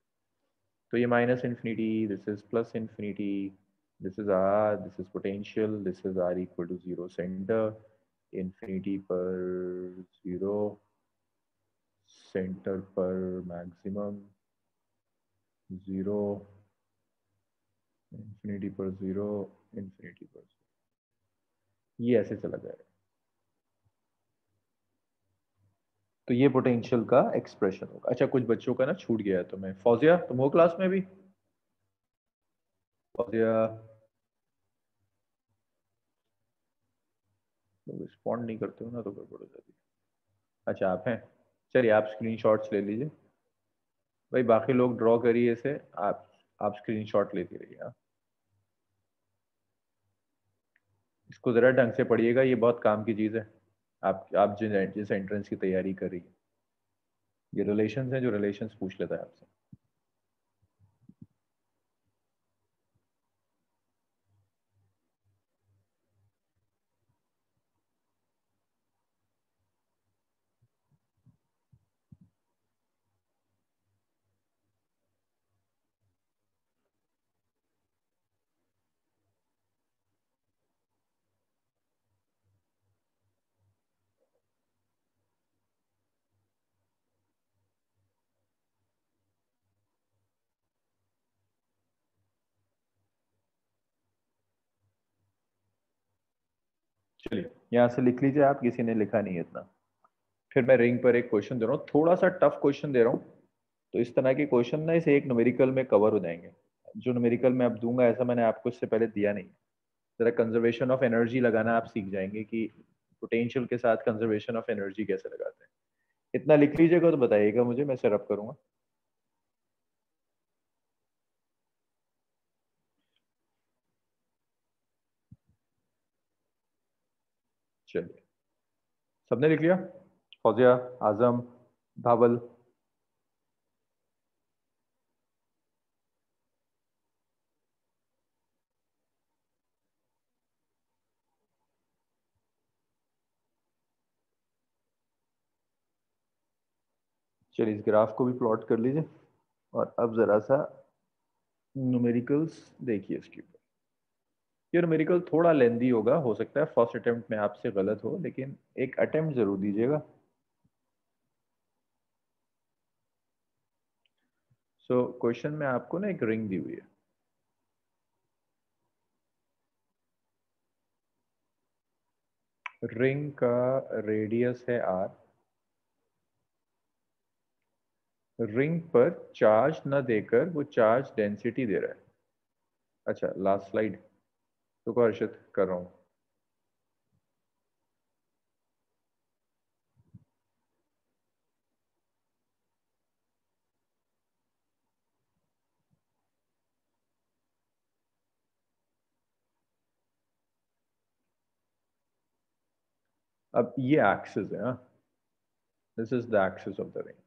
तो ये minus infinity this is plus infinity this is r this is potential this is r equal to zero centre infinity पर ज़ीरो सेंटर पर मैक्सिमम ज़ीरो इंफिनिटी पर ज़ीरो इंफिनिटी पर ये ऐसे चला जाएगा। तो ये पोटेंशियल का एक्सप्रेशन होगा। अच्छा कुछ बच्चों का ना छूट गया है तो मैं, फौजिया, तुम हो क्लास में भी? फौजिया रिस्पॉन्ड नहीं करते हो ना तो गड़बड़ हो जाती अच्छा आप हैं? चलिए, आप स्क्रीनशॉट्स ले लीजिए। भाई, बाकी लोग ड्रॉ करिए इसे। आप आप स्क्रीनशॉट लेते रहिए हाँ। इसको ज़रा ढंग से पढ़िएगा, ये बहुत काम की चीज़ है। आप आप जिस एंट्रेंस की तैयारी कर रही है। ये रिलेशन है जो रिलेशन पूछ लेता है आपसे चलिए यहाँ से लिख लीजिए, आप किसी ने लिखा नहीं इतना। फिर मैं रिंग पर एक क्वेश्चन दे रहा हूँ। थोड़ा सा टफ क्वेश्चन दे रहा हूँ। तो इस तरह के क्वेश्चन ना इसे एक न्यूमेरिकल में कवर हो जाएँगे। जो न्यूमेरिकल में आप दूँगा, ऐसा मैंने आपको इससे पहले दिया नहीं। जरा कंजर्वेशन ऑफ़ एनर्जी लगाना आप सीख जाएँगे कि पोटेंशियल के साथ कंजर्वेशन ऑफ़ एनर्जी कैसे लगाते हैं। इतना लिख लीजिएगा तो बताइएगा मुझे, मैं सेटअप करूँगा। चलिए। सबने लिख लिया? फौजिया, आज़म धावल चलिए, इस ग्राफ को भी प्लॉट कर लीजिए और अब ज़रा सा न्यूमेरिकल्स देखिए इसके ऊपर। ये न्यूमेरिकल थोड़ा लेंदी होगा, हो सकता है फ़र्स्ट अटेम्प्ट में आपसे गलत हो, लेकिन एक अटेम्प्ट ज़रूर दीजिएगा। सो क्वेश्चन में आपको ना एक रिंग दी हुई है। रिंग का रेडियस है आर रिंग पर चार्ज न देकर वो चार्ज डेंसिटी दे रहा है। अच्छा लास्ट स्लाइड तो को कर रहा हूँ। अब ये एक्सेस है this is the axis of the ring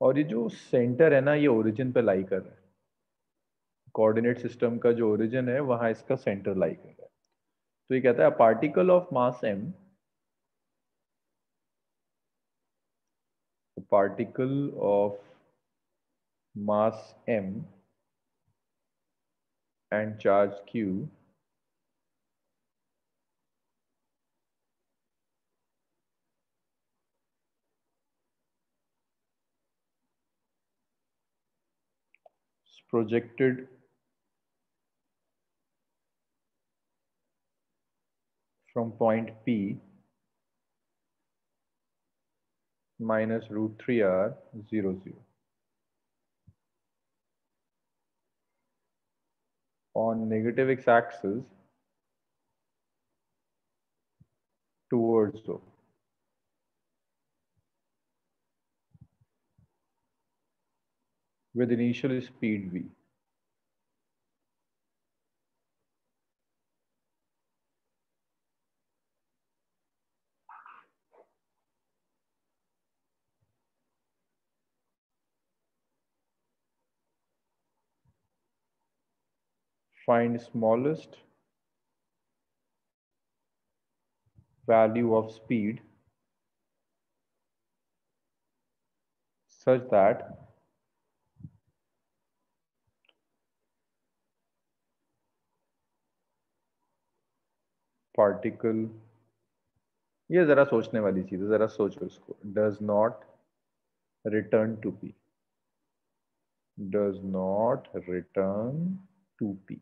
और ये जो सेंटर है ना, ये ओरिजिन पे लाई कर रहा है। कोऑर्डिनेट सिस्टम का जो ओरिजिन है, वहाँ इसका सेंटर लाई कर रहा है। तो ये कहता है particle of mass m particle of mass m and charge q projected from point P minus root 3r 0, 0. On negative x-axis towards O. with initial speed v. Find smallest value of speed such that particle ये जरा सोचने वाली चीज़ है, जरा सोचो इसको। Does not return to p does not return to p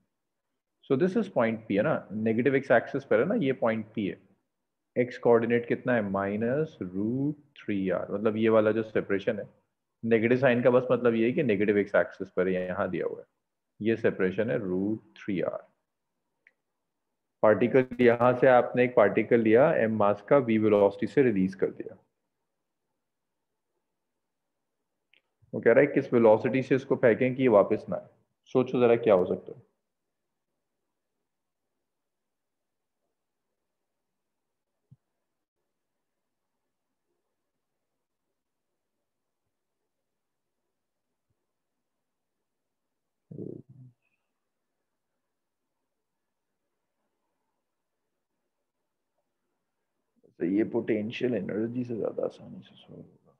so this is point p है ना? नेगेटिव एक्स एक्सिस पर है ना? ये पॉइंट पी है। एक्स कोऑर्डिनेट कितना है? माइनस रूट थ्री आर मतलब ये वाला जो सेपरेशन है नेगेटिव साइन का बस मतलब ये है कि नेगेटिव एक्स एक्सिस पर यहाँ दिया हुआ है। ये सेपरेशन है रूट थ्री आर पार्टिकल यहाँ से आपने एक पार्टिकल लिया एम मास का वी वेलोसिटी से रिलीज़ कर दिया। वो कह रहा है किस वेलोसिटी से इसको फेंकें कि ये वापस ना आए। सोचो जरा क्या हो सकता है तो ये पोटेंशियल एनर्जी से ज़्यादा आसानी से सॉल्व होगा।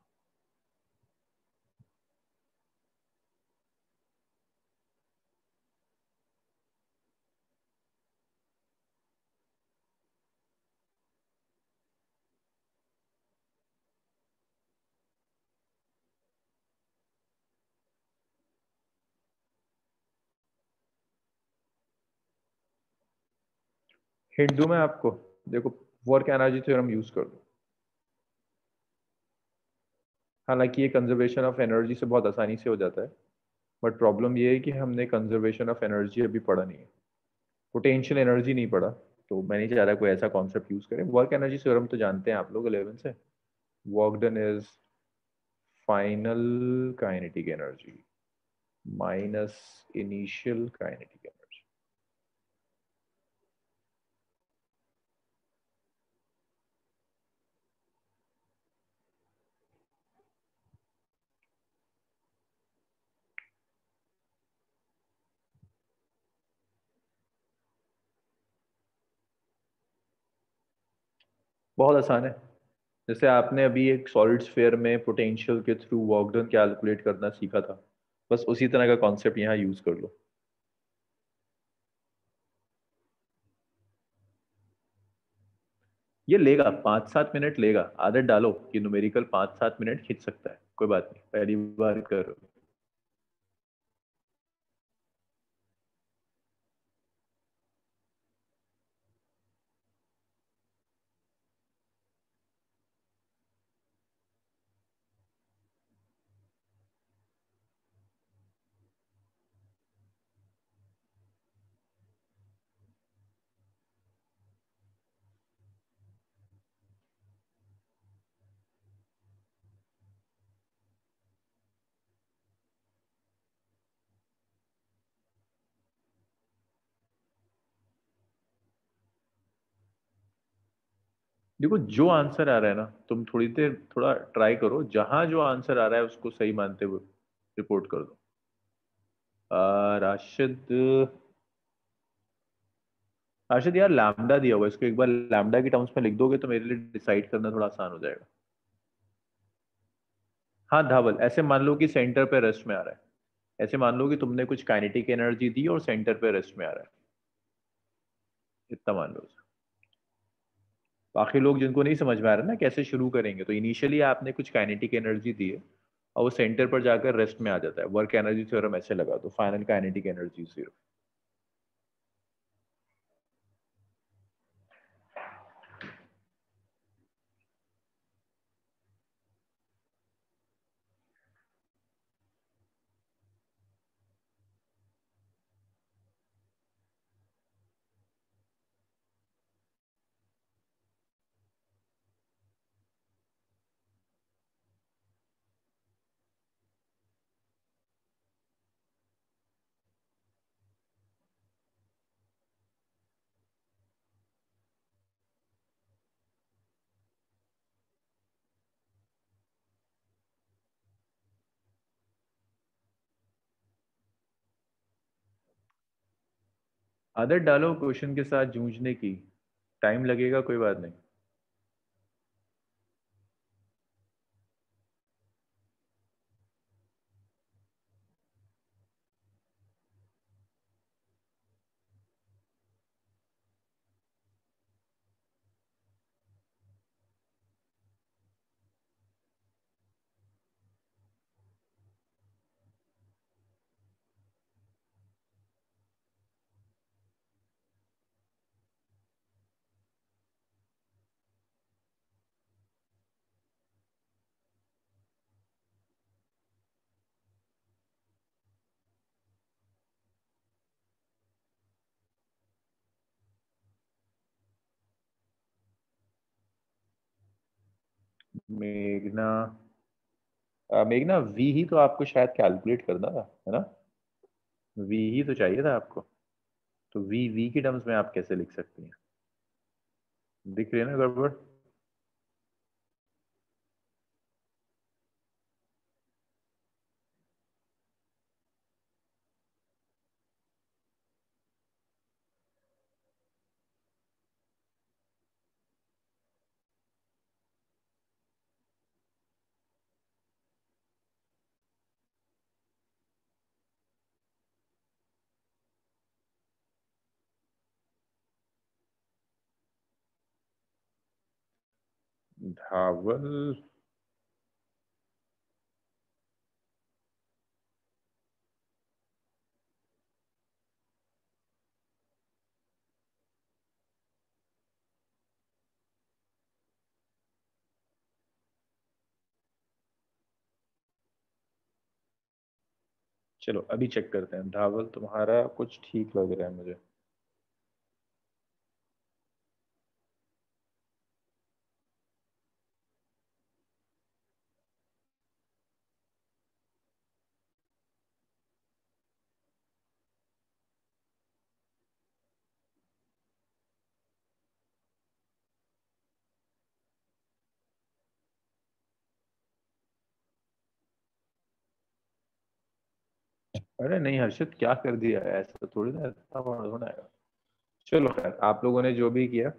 हिंट दूँ मैं आपको? देखो वर्क एनर्जी थ्योरम यूज़ कर दो। हालाँकि ये कंजर्वेशन ऑफ़ एनर्जी से बहुत आसानी से हो जाता है बट प्रॉब्लम ये है कि हमने कंजर्वेशन ऑफ़ एनर्जी अभी पढ़ा नहीं है। पोटेंशियल एनर्जी नहीं पढ़ा तो मैं नहीं चाह रहा कोई ऐसा कॉन्सेप्ट यूज़ करें। वर्क एनर्जी थ्योरम तो जानते हैं आप लोग इलेवन से। Work done is final kinetic energy minus initial kinetic energy बहुत आसान है। जैसे आपने अभी एक सॉलिड स्फेयर में पोटेंशियल के थ्रू वर्क डन कैलकुलेट करना सीखा था। बस उसी तरह का कॉन्सेप्ट यहाँ यूज़ कर लो। ये लेगा पाँच सात मिनट लेगा। आदत डालो कि न्यूमेरिकल पाँच सात मिनट खींच सकता है। कोई बात नहीं, पहली बार करो देखो, जो आंसर आ रहा है ना, तुम थोड़ी देर थोड़ा ट्राई करो। जहाँ जो आंसर आ रहा है, उसको सही मानते हुए रिपोर्ट कर दो। राशिद। राशिद, यार लैम्डा दिया हुआ इसको एक बार लैम्डा की टर्म्स में लिख दोगे तो मेरे लिए डिसाइड करना थोड़ा आसान हो जाएगा। हाँ धावल, ऐसे मान लो कि सेंटर पे रेस्ट में आ रहा है। ऐसे मान लो कि तुमने कुछ काइनेटिक एनर्जी दी और सेंटर पे रेस्ट में आ रहा है। इतना मान लो। बाकी लोग जिनको नहीं समझ में आ रहा ना, कैसे शुरू करेंगे? तो इनिशियली आपने कुछ काइनेटिक एनर्जी दी है, और वो सेंटर पर जाकर रेस्ट में आ जाता है। वर्क एनर्जी थ्योरम ऐसे लगा दो फाइनल काइनेटिक एनर्जी ज़ीरो आदत डालो क्वेश्चन के साथ जूझने की। टाइम लगेगा कोई बात नहीं। मेघना मेघना वी ही तो आपको शायद कैलकुलेट करना था, है ना? वी ही तो चाहिए था आपको। तो वी वी के टर्म्स में आप कैसे लिख सकती हैं? दिख रही है ना गड़बड़? धावल चलो अभी चेक करते हैं। धावल तुम्हारा कुछ ठीक लग रहा है मुझे। अरे नहीं, हर्षित, क्या कर दिया ऐसा थोड़ी ना होना है। चलो खैर, आप लोगों ने जो भी किया,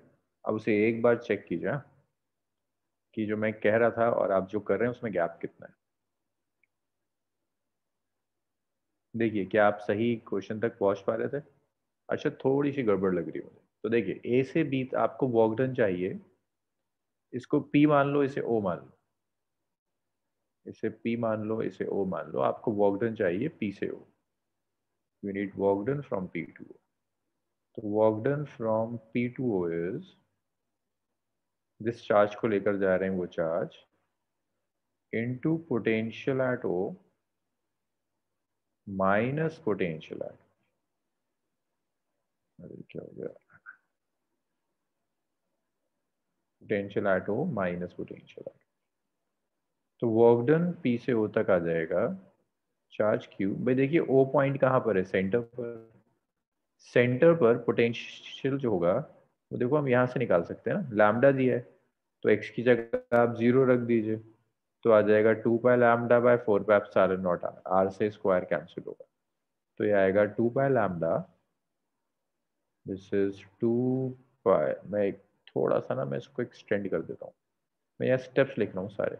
अब उसे एक बार चेक कीजिए हाँ? कि जो मैं कह रहा था और आप जो कर रहे हैं, उसमें गैप कितना है। देखिए, क्या आप सही क्वेश्चन तक पहुँच पा रहे थे? अच्छा थोड़ी सी गड़बड़ लग रही मुझे। तो देखिए ए से बी आपको वॉकडन चाहिए। इसको पी मान लो, इसे ओ मान लो। इसे P मान लो, इसे O मान लो। आपको वॉकडन चाहिए P से O you need Wogden from P to O तो Wogden from P to O is, जिस चार्ज को लेकर जा रहे हैं वो charge into potential at O minus potential at क्या हो गया? Potential at O minus potential at तो वर्कडन पी से ओ तक आ जाएगा। चार्ज क्यू भाई देखिए ओ पॉइंट कहाँ पर है? सेंटर पर। सेंटर पर पोटेंशियल जो होगा, वो देखो हम यहाँ से निकाल सकते हैं ना। लैमडा दिया है। तो एक्स की जगह आप ज़ीरो रख दीजिए। तो आ जाएगा two pi lambda by four pi epsilon naught r r से स्क्वायर कैंसिल होगा। तो ये आएगा two pi lambda this is two pi मैं थोड़ा सा ना, मैं इसको एक्सटेंड कर देता हूँ। मैं यहाँ स्टेप्स लिख रहा हूँ सारे।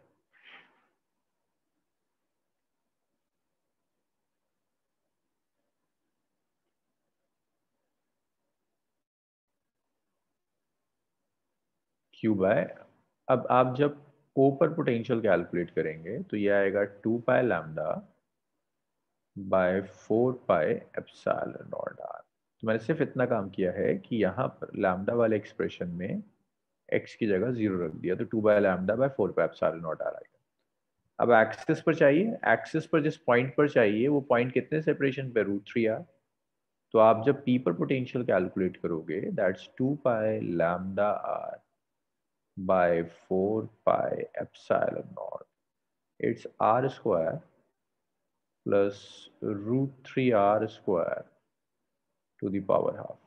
क्यू बाय अब आप जब ओ पर पोटेंशियल कैलकुलेट करेंगे तो ये आएगा two pi lambda by four pi epsilon naught r तो मैंने सिर्फ़ इतना काम किया है कि यहाँ पर लैमडा वाले एक्सप्रेशन में एक्स की जगह ज़ीरो रख दिया तो two by lambda by four pi epsilon naught r आएगा। अब एक्सिस पर चाहिए एक्सिस पर जिस पॉइंट पर चाहिए, वो पॉइंट कितने सेपरेशन पे रूट थ्री आर तो आप जब पी पर पोटेंशियल कैलकुलेट करोगे that's two pi lambda r by 4 pi epsilon naught. It's r square plus root 3 square to the power half.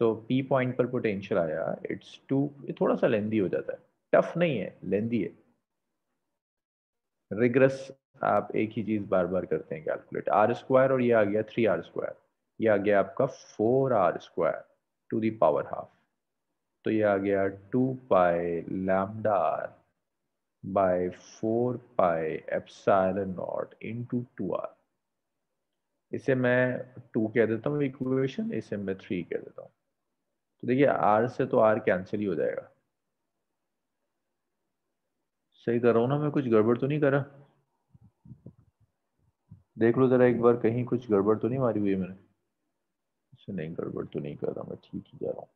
So, P point पर पोटेंशियल आया. इट्स टू थोड़ा सा लेंदी हो जाता है. टफ नहीं है लेंदी है. रिग्रेस आप एक ही चीज़ बार बार करते हैं कैलकुलेट आर स्क्वायर और ये आ गया थ्री आर स्क्वायर ये आ गया आपका four r square to the power half तो ये आ गया two pi lambda by four pi epsilon naught into two two r. इसे मैं टू कह देता हूँ इक्वेशन, इसे मैं थ्री कह देता हूँ। तो देखिए, आर से तो आर कैंसिल ही हो जाएगा। सही कर रहा हूँ ना, मैं कुछ गड़बड़ तो नहीं करा? देख लो जरा एक बार, कहीं कुछ गड़बड़ तो नहीं मारी हुई मैंने? नहीं गड़बड़ तो नहीं कर रहा मैं, ठीक ही जा रहा हूँ।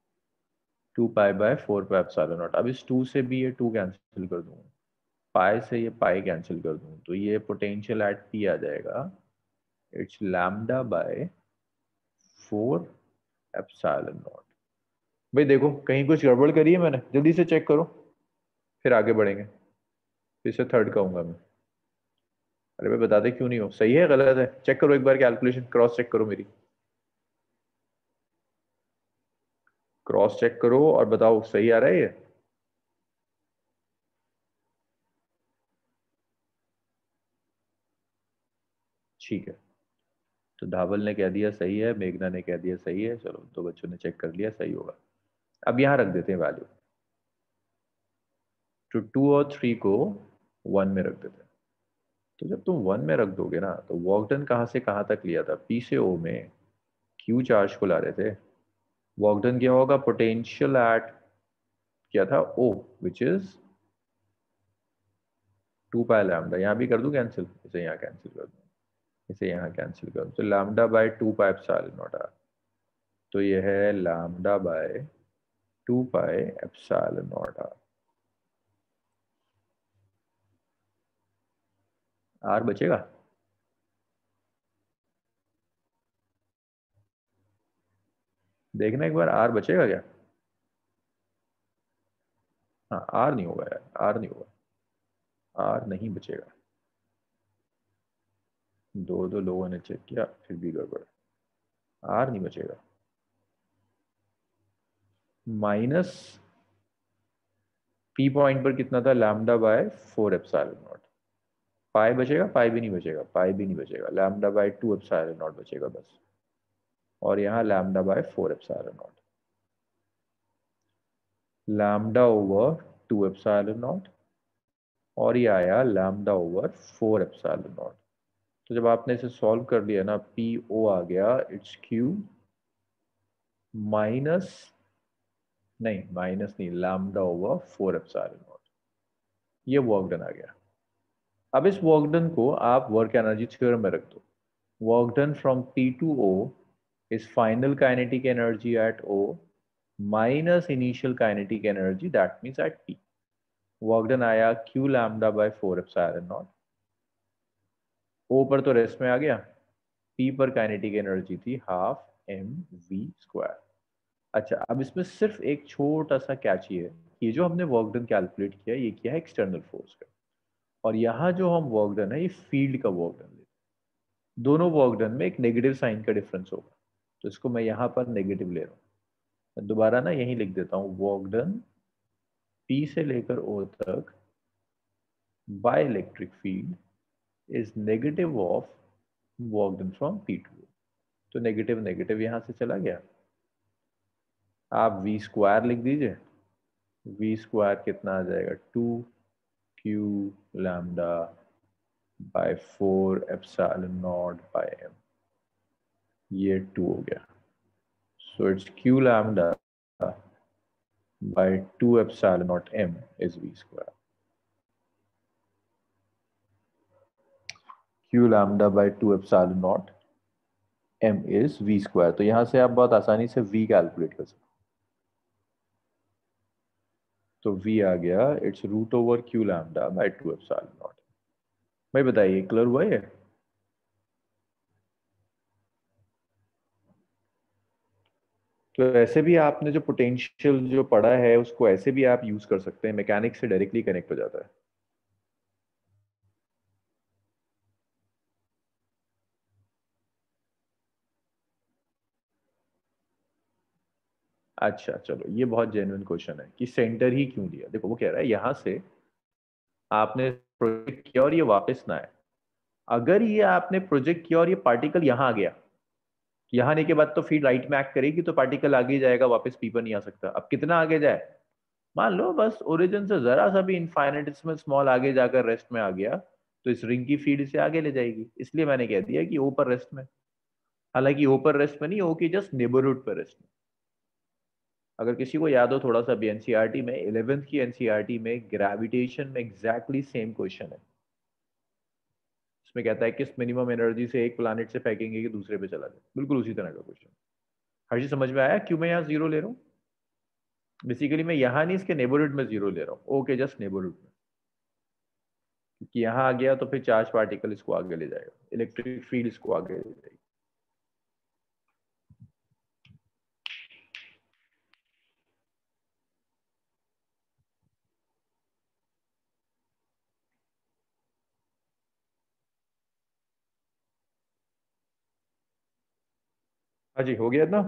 Two pi by four pi epsilon naught अब इस टू से भी ये टू कैंसिल कर दूँगा पाई से ये पाई कैंसिल कर दूँ तो ये पोटेंशियल एट पी आ जाएगा। It's lambda by four epsilon naught भाई देखो, कहीं कुछ गड़बड़ करी है मैंने, जल्दी से चेक करो, फिर आगे बढ़ेंगे। फिर से थर्ड कहूँगा मैं। अरे भाई बताते क्यों नहीं हो? सही है, गलत है। चेक करो एक बार कैलकुलेशन क्रॉस चेक करो मेरी। क्रॉस चेक करो और बताओ, सही आ रहा है ये? ठीक है। तो धावल ने कह दिया सही है, मेघना ने कह दिया सही है। चलो, दो बच्चों ने चेक कर लिया, सही होगा। अब यहाँ रख देते हैं वैल्यू तो टू और थ्री को वन में रख देते हैं। तो जब तुम वन में रख दोगे ना तो वॉकडन कहाँ से कहाँ तक लिया था? पी से ओ में। क्यू चार्ज को ला रहे थे। वर्क डन क्या होगा पोटेंशियल एट क्या था? O which is two pi lambda यहाँ भी कर दूँ कैंसिल इसे यहाँ कैंसिल कर दूँ। इसे यहाँ कैंसिल कर दूँ। तो lambda by two pi epsilon naught r तो ये है lambda by two pi epsilon naught r r बचेगा? देखना एक बार आर बचेगा क्या? हाँ आर नहीं होगा यार आर नहीं होगा। आर नहीं बचेगा। दो दो लोगों ने चेक किया, फिर भी गड़बड़। आर नहीं बचेगा। माइनस पी पॉइंट पर कितना था? Lambda by four epsilon naught pi बचेगा पाई भी नहीं बचेगा पाई भी नहीं बचेगा। Lambda by two epsilon naught बचेगा बस। और यहाँ lambda by four epsilon naught lambda over two epsilon naught और ये आया lambda over four epsilon naught तो जब आपने इसे सॉल्व कर लिया ना पी ओ आ गया इट्स क्यू माइनस नहीं माइनस नहीं lambda over four epsilon naught ये वर्क डन आ गया। अब इस वर्क डन को आप वर्क एनर्जी थ्योरम में रख दो। Work done from p to o is final kinetic energy at O minus initial kinetic energy, that means at P. Work done आया Q lambda by 4 epsilon naught. O पर तो रेस्ट में आ गया। P पर काइनेटिक एनर्जी थी हाफ़ एम वी स्क्वायर अच्छा अब इसमें सिर्फ़ एक छोटा सा कैच ये ये जो हमने वर्क डन कैलकुलेट किया, ये किया है एक्सटर्नल फोर्स का। और यहाँ जो हम वर्क डन है, ये फ़ील्ड का वर्क डन दोनों वर्क डन में एक नेगेटिव साइन का डिफरेंस होगा। तो इसको मैं यहाँ पर नेगेटिव ले रहा हूँ। दोबारा ना यही लिख देता हूँ वर्क डन P से लेकर O तक electric field is negative of walked in from P to तो नेगेटिव नेगेटिव यहाँ से चला गया। आप वी स्क्वायर लिख दीजिए। वी स्क्वायर कितना आ जाएगा? Two q lambda by four epsilon naught by m ये टू हो गया। So it's q lambda by two epsilon naught m is v square q lambda by two epsilon naught m is v square तो यहाँ से आप बहुत आसानी से वी कैलकुलेट कर सकते तो v आ गया it's root over q lambda by two epsilon naught भाई बताइए क्लियर हुआ है तो ऐसे भी आपने जो पोटेंशियल जो पढ़ा है, उसको ऐसे भी आप यूज़ कर सकते हैं मैकेनिक से डायरेक्टली कनेक्ट हो जाता है। अच्छा चलो, ये बहुत जेन्युइन क्वेश्चन है कि सेंटर ही क्यों लिया? देखो, वो कह रहा है, यहाँ से आपने प्रोजेक्ट किया और ये वापस ना आए। अगर ये आपने प्रोजेक्ट किया और ये पार्टिकल यहाँ आ गया यहाँ आने के बाद तो फ़ील्ड राइट में एक्ट करेगी तो पार्टिकल आगे जाएगा, वापस पी पर नहीं आ सकता। अब कितना आगे जाए? मान लो बस ओरिजिन से जरा सा भी इनफाइनाइटिसिमल स्मॉल आगे जाकर रेस्ट में आ गया तो इस रिंग की फ़ील्ड से आगे ले जाएगी। इसलिए मैंने कह दिया कि ओपर रेस्ट में। हालाँकि ओपर रेस्ट में नहीं हो कि जस्ट नेबरहुड पर रेस्ट में। अगर किसी को याद हो, थोड़ा सा भी एनसीईआरटी में इलेवेंथ की एनसीईआरटी में ग्रेविटेशन में एग्जैक्टली सेम क्वेश्चन है। इसमें कहता है किस मिनिमम एनर्जी से एक प्लानिट से फेंकेंगे कि दूसरे पे चला जाए। बिल्कुल उसी तरह का क्वेश्चन हर चीज़ समझ में आया? क्यों मैं यहाँ ज़ीरो ले रहा हूँ? बेसिकली मैं यहाँ नहीं, इसके नेबरहुड में ज़ीरो ले रहा हूँ। ओके जस्ट नेबरहुड में। क्योंकि यहाँ आ गया तो फिर चार्ज पार्टिकल इसको आगे ले जाएगा। इलेक्ट्रिक फ़ील्ड इसको आगे ले जाएगी। हाँ जी हो गया इतना?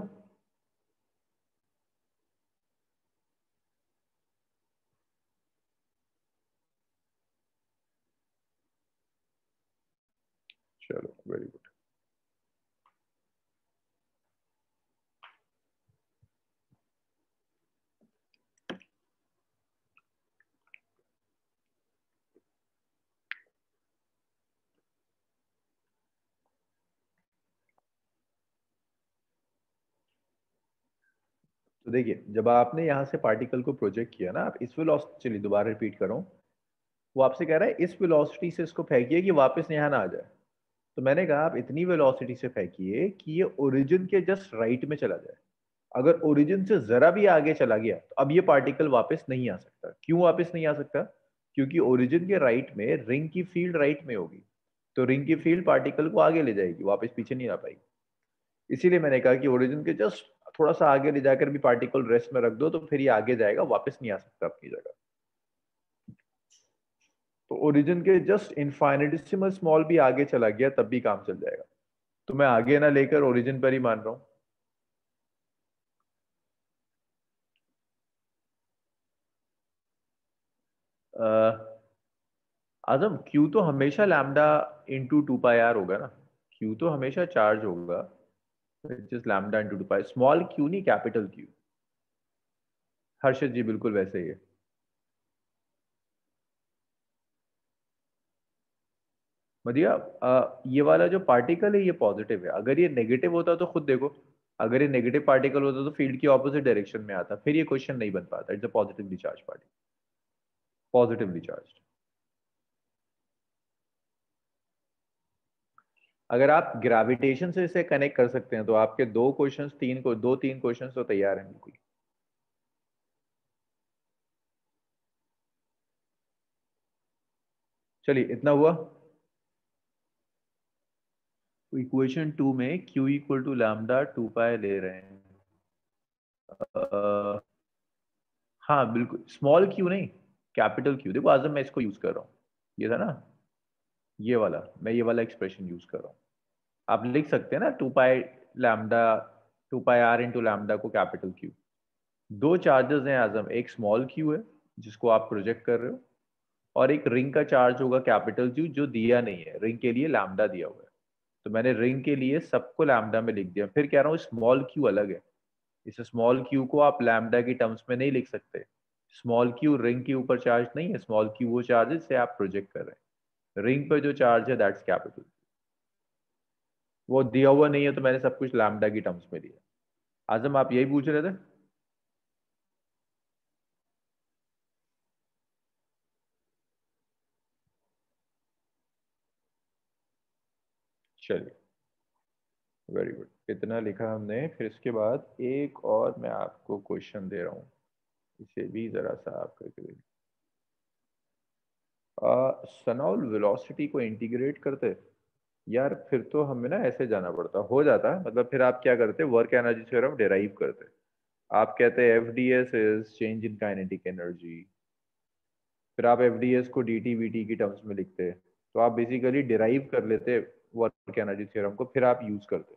चलो वेरी गुड देखिए, जब आपने यहाँ से पार्टिकल को प्रोजेक्ट किया ना, आप इस वेलोसिटी चलिए दोबारा रिपीट करो। वो आपसे कह रहा है, इस वेलोसिटी से इसको फेंकिए कि वापस यहाँ ना आ जाए। तो मैंने कहा, आप इतनी वेलोसिटी से फेंकिए कि ये ओरिजिन के जस्ट राइट में चला जाए। अगर ओरिजिन से जरा भी आगे चला गया तो अब ये पार्टिकल वापस नहीं आ सकता। क्यों वापस नहीं आ सकता? क्योंकि ओरिजिन के राइट में रिंग की फ़ील्ड राइट में होगी। तो रिंग की फ़ील्ड पार्टिकल को आगे ले जाएगी, वापस पीछे नहीं आ पाएगी। इसीलिए मैंने कहा कि ओरिजिन के जस्ट थोड़ा सा आगे ले जाकर भी पार्टिकल रेस्ट में रख दो तो फिर ये आगे जाएगा, वापस नहीं आ सकता अपनी जगह। तो ओरिजिन के जस्ट इनफाइनिटिसिमल स्मॉल भी आगे चला गया, तब भी काम चल जाएगा। तो मैं आगे ना लेकर ओरिजिन पर ही मान रहा हूँ। आज़म क्यू तो हमेशा lambda into two pi r होगा ना। क्यू तो हमेशा चार्ज होगा। Which is lambda into 2 pi. Small q नहीं कैपिटल q. हर्षद जी बिल्कुल वैसे ही है। मदिया ये वाला जो पार्टिकल है, ये पॉजिटिव है। अगर ये नेगेटिव होता तो खुद देखो। अगर ये नेगेटिव पार्टिकल होता तो फ़ील्ड की ऑपोजिट डायरेक्शन में आता। फिर ये क्वेश्चन नहीं बन पाता। It's a positively charge particle positively charge अगर आप ग्रेविटेशन से इसे कनेक्ट कर सकते हैं तो आपके दो क्वेश्चंस तीन को, दो, तीन क्वेश्चंस तो तैयार हैं बिल्कुल। चलिए, इतना हुआ। इक्वेशन टू में q equal to lambda two pi ले रहे हैं। हाँ बिल्कुल स्मॉल क्यू नहीं कैपिटल क्यू देखो, आज मैं इसको यूज़ कर रहा हूँ। ये था ना? ये वाला, मैं ये वाला एक्सप्रेशन यूज़ कर रहा हूँ। आप लिख सकते हैं ना two pi lambda two pi r into lambda को कैपिटल क्यू दो चार्जेस हैं आज़म एक स्मॉल क्यू है, जिसको आप प्रोजेक्ट कर रहे हो, और एक रिंग का चार्ज होगा कैपिटल क्यू जो दिया नहीं है। रिंग के लिए लैमडा दिया हुआ है। तो मैंने रिंग के लिए सबको लैमडा में लिख दिया। फिर कह रहा हूँ स्मॉल क्यू अलग है। इस स्मॉल क्यू को आप लैमडा की टर्म्स में नहीं लिख सकते। स्मॉल क्यू रिंग के ऊपर चार्ज नहीं है स्मॉल क्यू वो चार्ज है जिसे आप प्रोजेक्ट कर रहे हैं। रिंग पर जो चार्ज है दैट्स कैपिटल वो दिया हुआ नहीं है तो मैंने सब कुछ लैमडा की टर्म्स में दिया। आज़म, आप यही पूछ रहे थे? चलिए। वेरी गुड इतना लिखा हमने? फिर इसके बाद एक और मैं आपको क्वेश्चन दे रहा हूँ। इसे भी ज़रा सा आप करके सनॉल वेलोसिटी को इंटीग्रेट करते, यार फिर तो हमें ना ऐसे जाना पड़ता, हो जाता मतलब फिर आप क्या करते वर्क एनर्जी थ्योरम डेराइव करते। आप कहते f d s is change in kinetic energy फिर आप एफ़ डी एस को डी टी वी टी की टर्म्स में लिखते तो आप बेसिकली डिराइव कर लेते वर्क एनर्जी थ्योरम को, फिर आप यूज़ करते।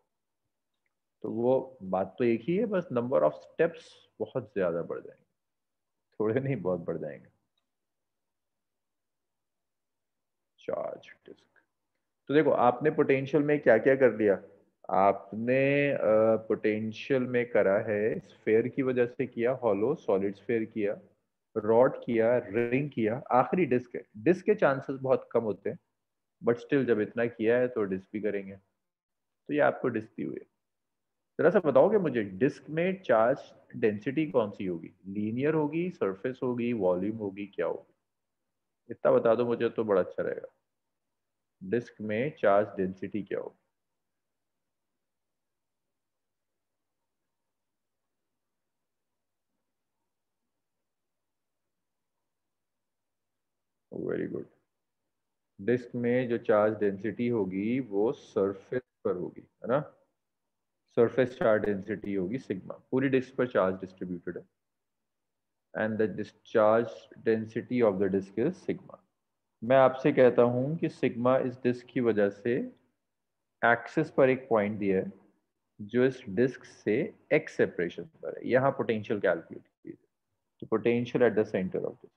तो वो बात तो एक ही है, बस नंबर ऑफ़ स्टेप्स बहुत ज़्यादा बढ़ जाएँगे। थोड़े नहीं, बहुत बढ़ जाएँगे। चार्ज डिस्क तो देखो आपने पोटेंशियल में क्या क्या कर लिया? आपने पोटेंशियल uh, में करा है स्फेयर की वजह से किया हॉलो सॉलिड स्फेयर किया रॉड किया रिंग किया आखिरी डिस्क है। डिस्क के चांसेस बहुत कम होते हैं बट स्टिल जब इतना किया है तो डिस्क भी करेंगे। तो ये आपको डिस्क दी हुई है। जरा सा बताओगे मुझे डिस्क में चार्ज डेंसिटी कौन सी होगी? लीनियर होगी सरफेस होगी वॉल्यूम होगी क्या होगी? इतना बता दो मुझे तो बड़ा अच्छा रहेगा। डिस्क में चार्ज डेंसिटी क्या होगी वेरी गुड डिस्क में जो चार्ज डेंसिटी होगी, वो सरफेस पर होगी, है ना? सरफेस चार्ज डेंसिटी होगी सिग्मा। पूरी डिस्क पर चार्ज डिस्ट्रीब्यूटेड है। And the discharge density of the disc is sigma मैं आपसे कहता हूँ कि सिग्मा इस डिस्क की वजह से एक्सिस पर एक पॉइंट दिया है, जो इस डिस्क से एक्स सेपरेशन पर है। यहाँ पोटेंशियल कैलकुलेट कीजिए। तो potential at the centre of this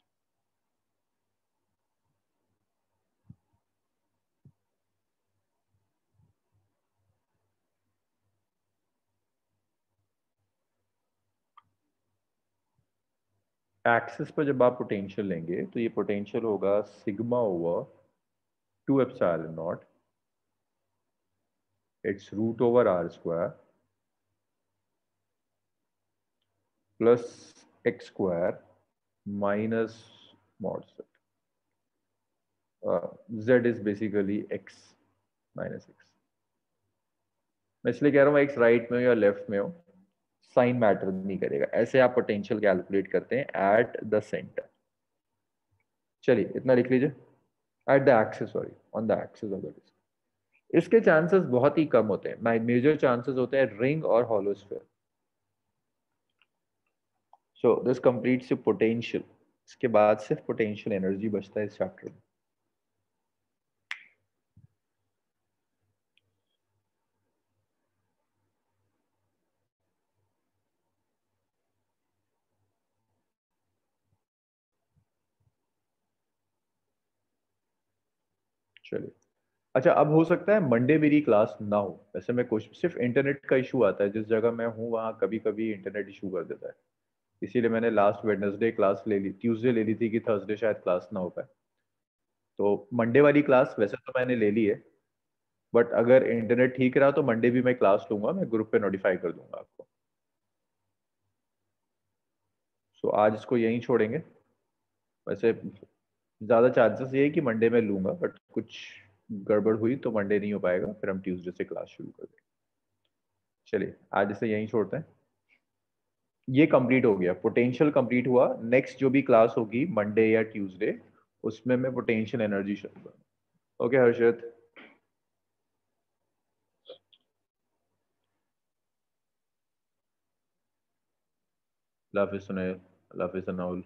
axis पर जब आप पोटेंशियल लेंगे तो ये पोटेंशियल होगा sigma over two epsilon naught it's root over r square plus x square minus mod set z is basically x minus x मैं इसलिए कह रहा हूँ एक्स राइट में हो या लेफ़्ट में हो साइन मैटर नहीं करेगा। ऐसे आप पोटेंशियल कैलकुलेट करते हैं एट द सेंटर चलिए, इतना लिख लीजिए। At the axis sorry on the axis of the disc इसके चांसेस बहुत ही कम होते हैं। मेजर चांसेस होते हैं रिंग और hollow sphere so this completes potential इसके बाद सिर्फ़ पोटेंशियल एनर्जी बचता है इस चैप्टर में। चलिए। अच्छा अब हो सकता है मंडे मेरी क्लास ना हो। वैसे मैं कुछ सिर्फ़ इंटरनेट का इशू आता है। जिस जगह मैं हूँ वहाँ कभी कभी इंटरनेट इशू कर देता है। इसीलिए मैंने लास्ट वेडनेसडे क्लास ले ली ट्यूसडे ले ली थी कि थर्सडे शायद क्लास ना हो पाए। तो मंडे वाली क्लास वैसे तो मैंने ले ली है। बट अगर इंटरनेट ठीक रहा तो मंडे भी मैं क्लास लूँगा मैं ग्रुप पे नोटिफाई कर दूँगा आपको। सो so, आज इसको यहीं छोड़ेंगे। वैसे ज़्यादा चांसेस ये है कि मंडे में लूँगा बट कुछ गड़बड़ हुई तो मंडे नहीं हो पाएगा, फिर हम ट्यूसडे से क्लास शुरू कर देंगे। चलिए, आज इसे यहीं छोड़ते हैं। ये कंप्लीट हो गया पोटेंशियल कंप्लीट हुआ। नेक्स्ट जो भी क्लास होगी मंडे या ट्यूसडे उसमें मैं पोटेंशियल एनर्जी ओके हर्षित अल्लाह हाफिज़ सुनैल हाफिज़ अनाउल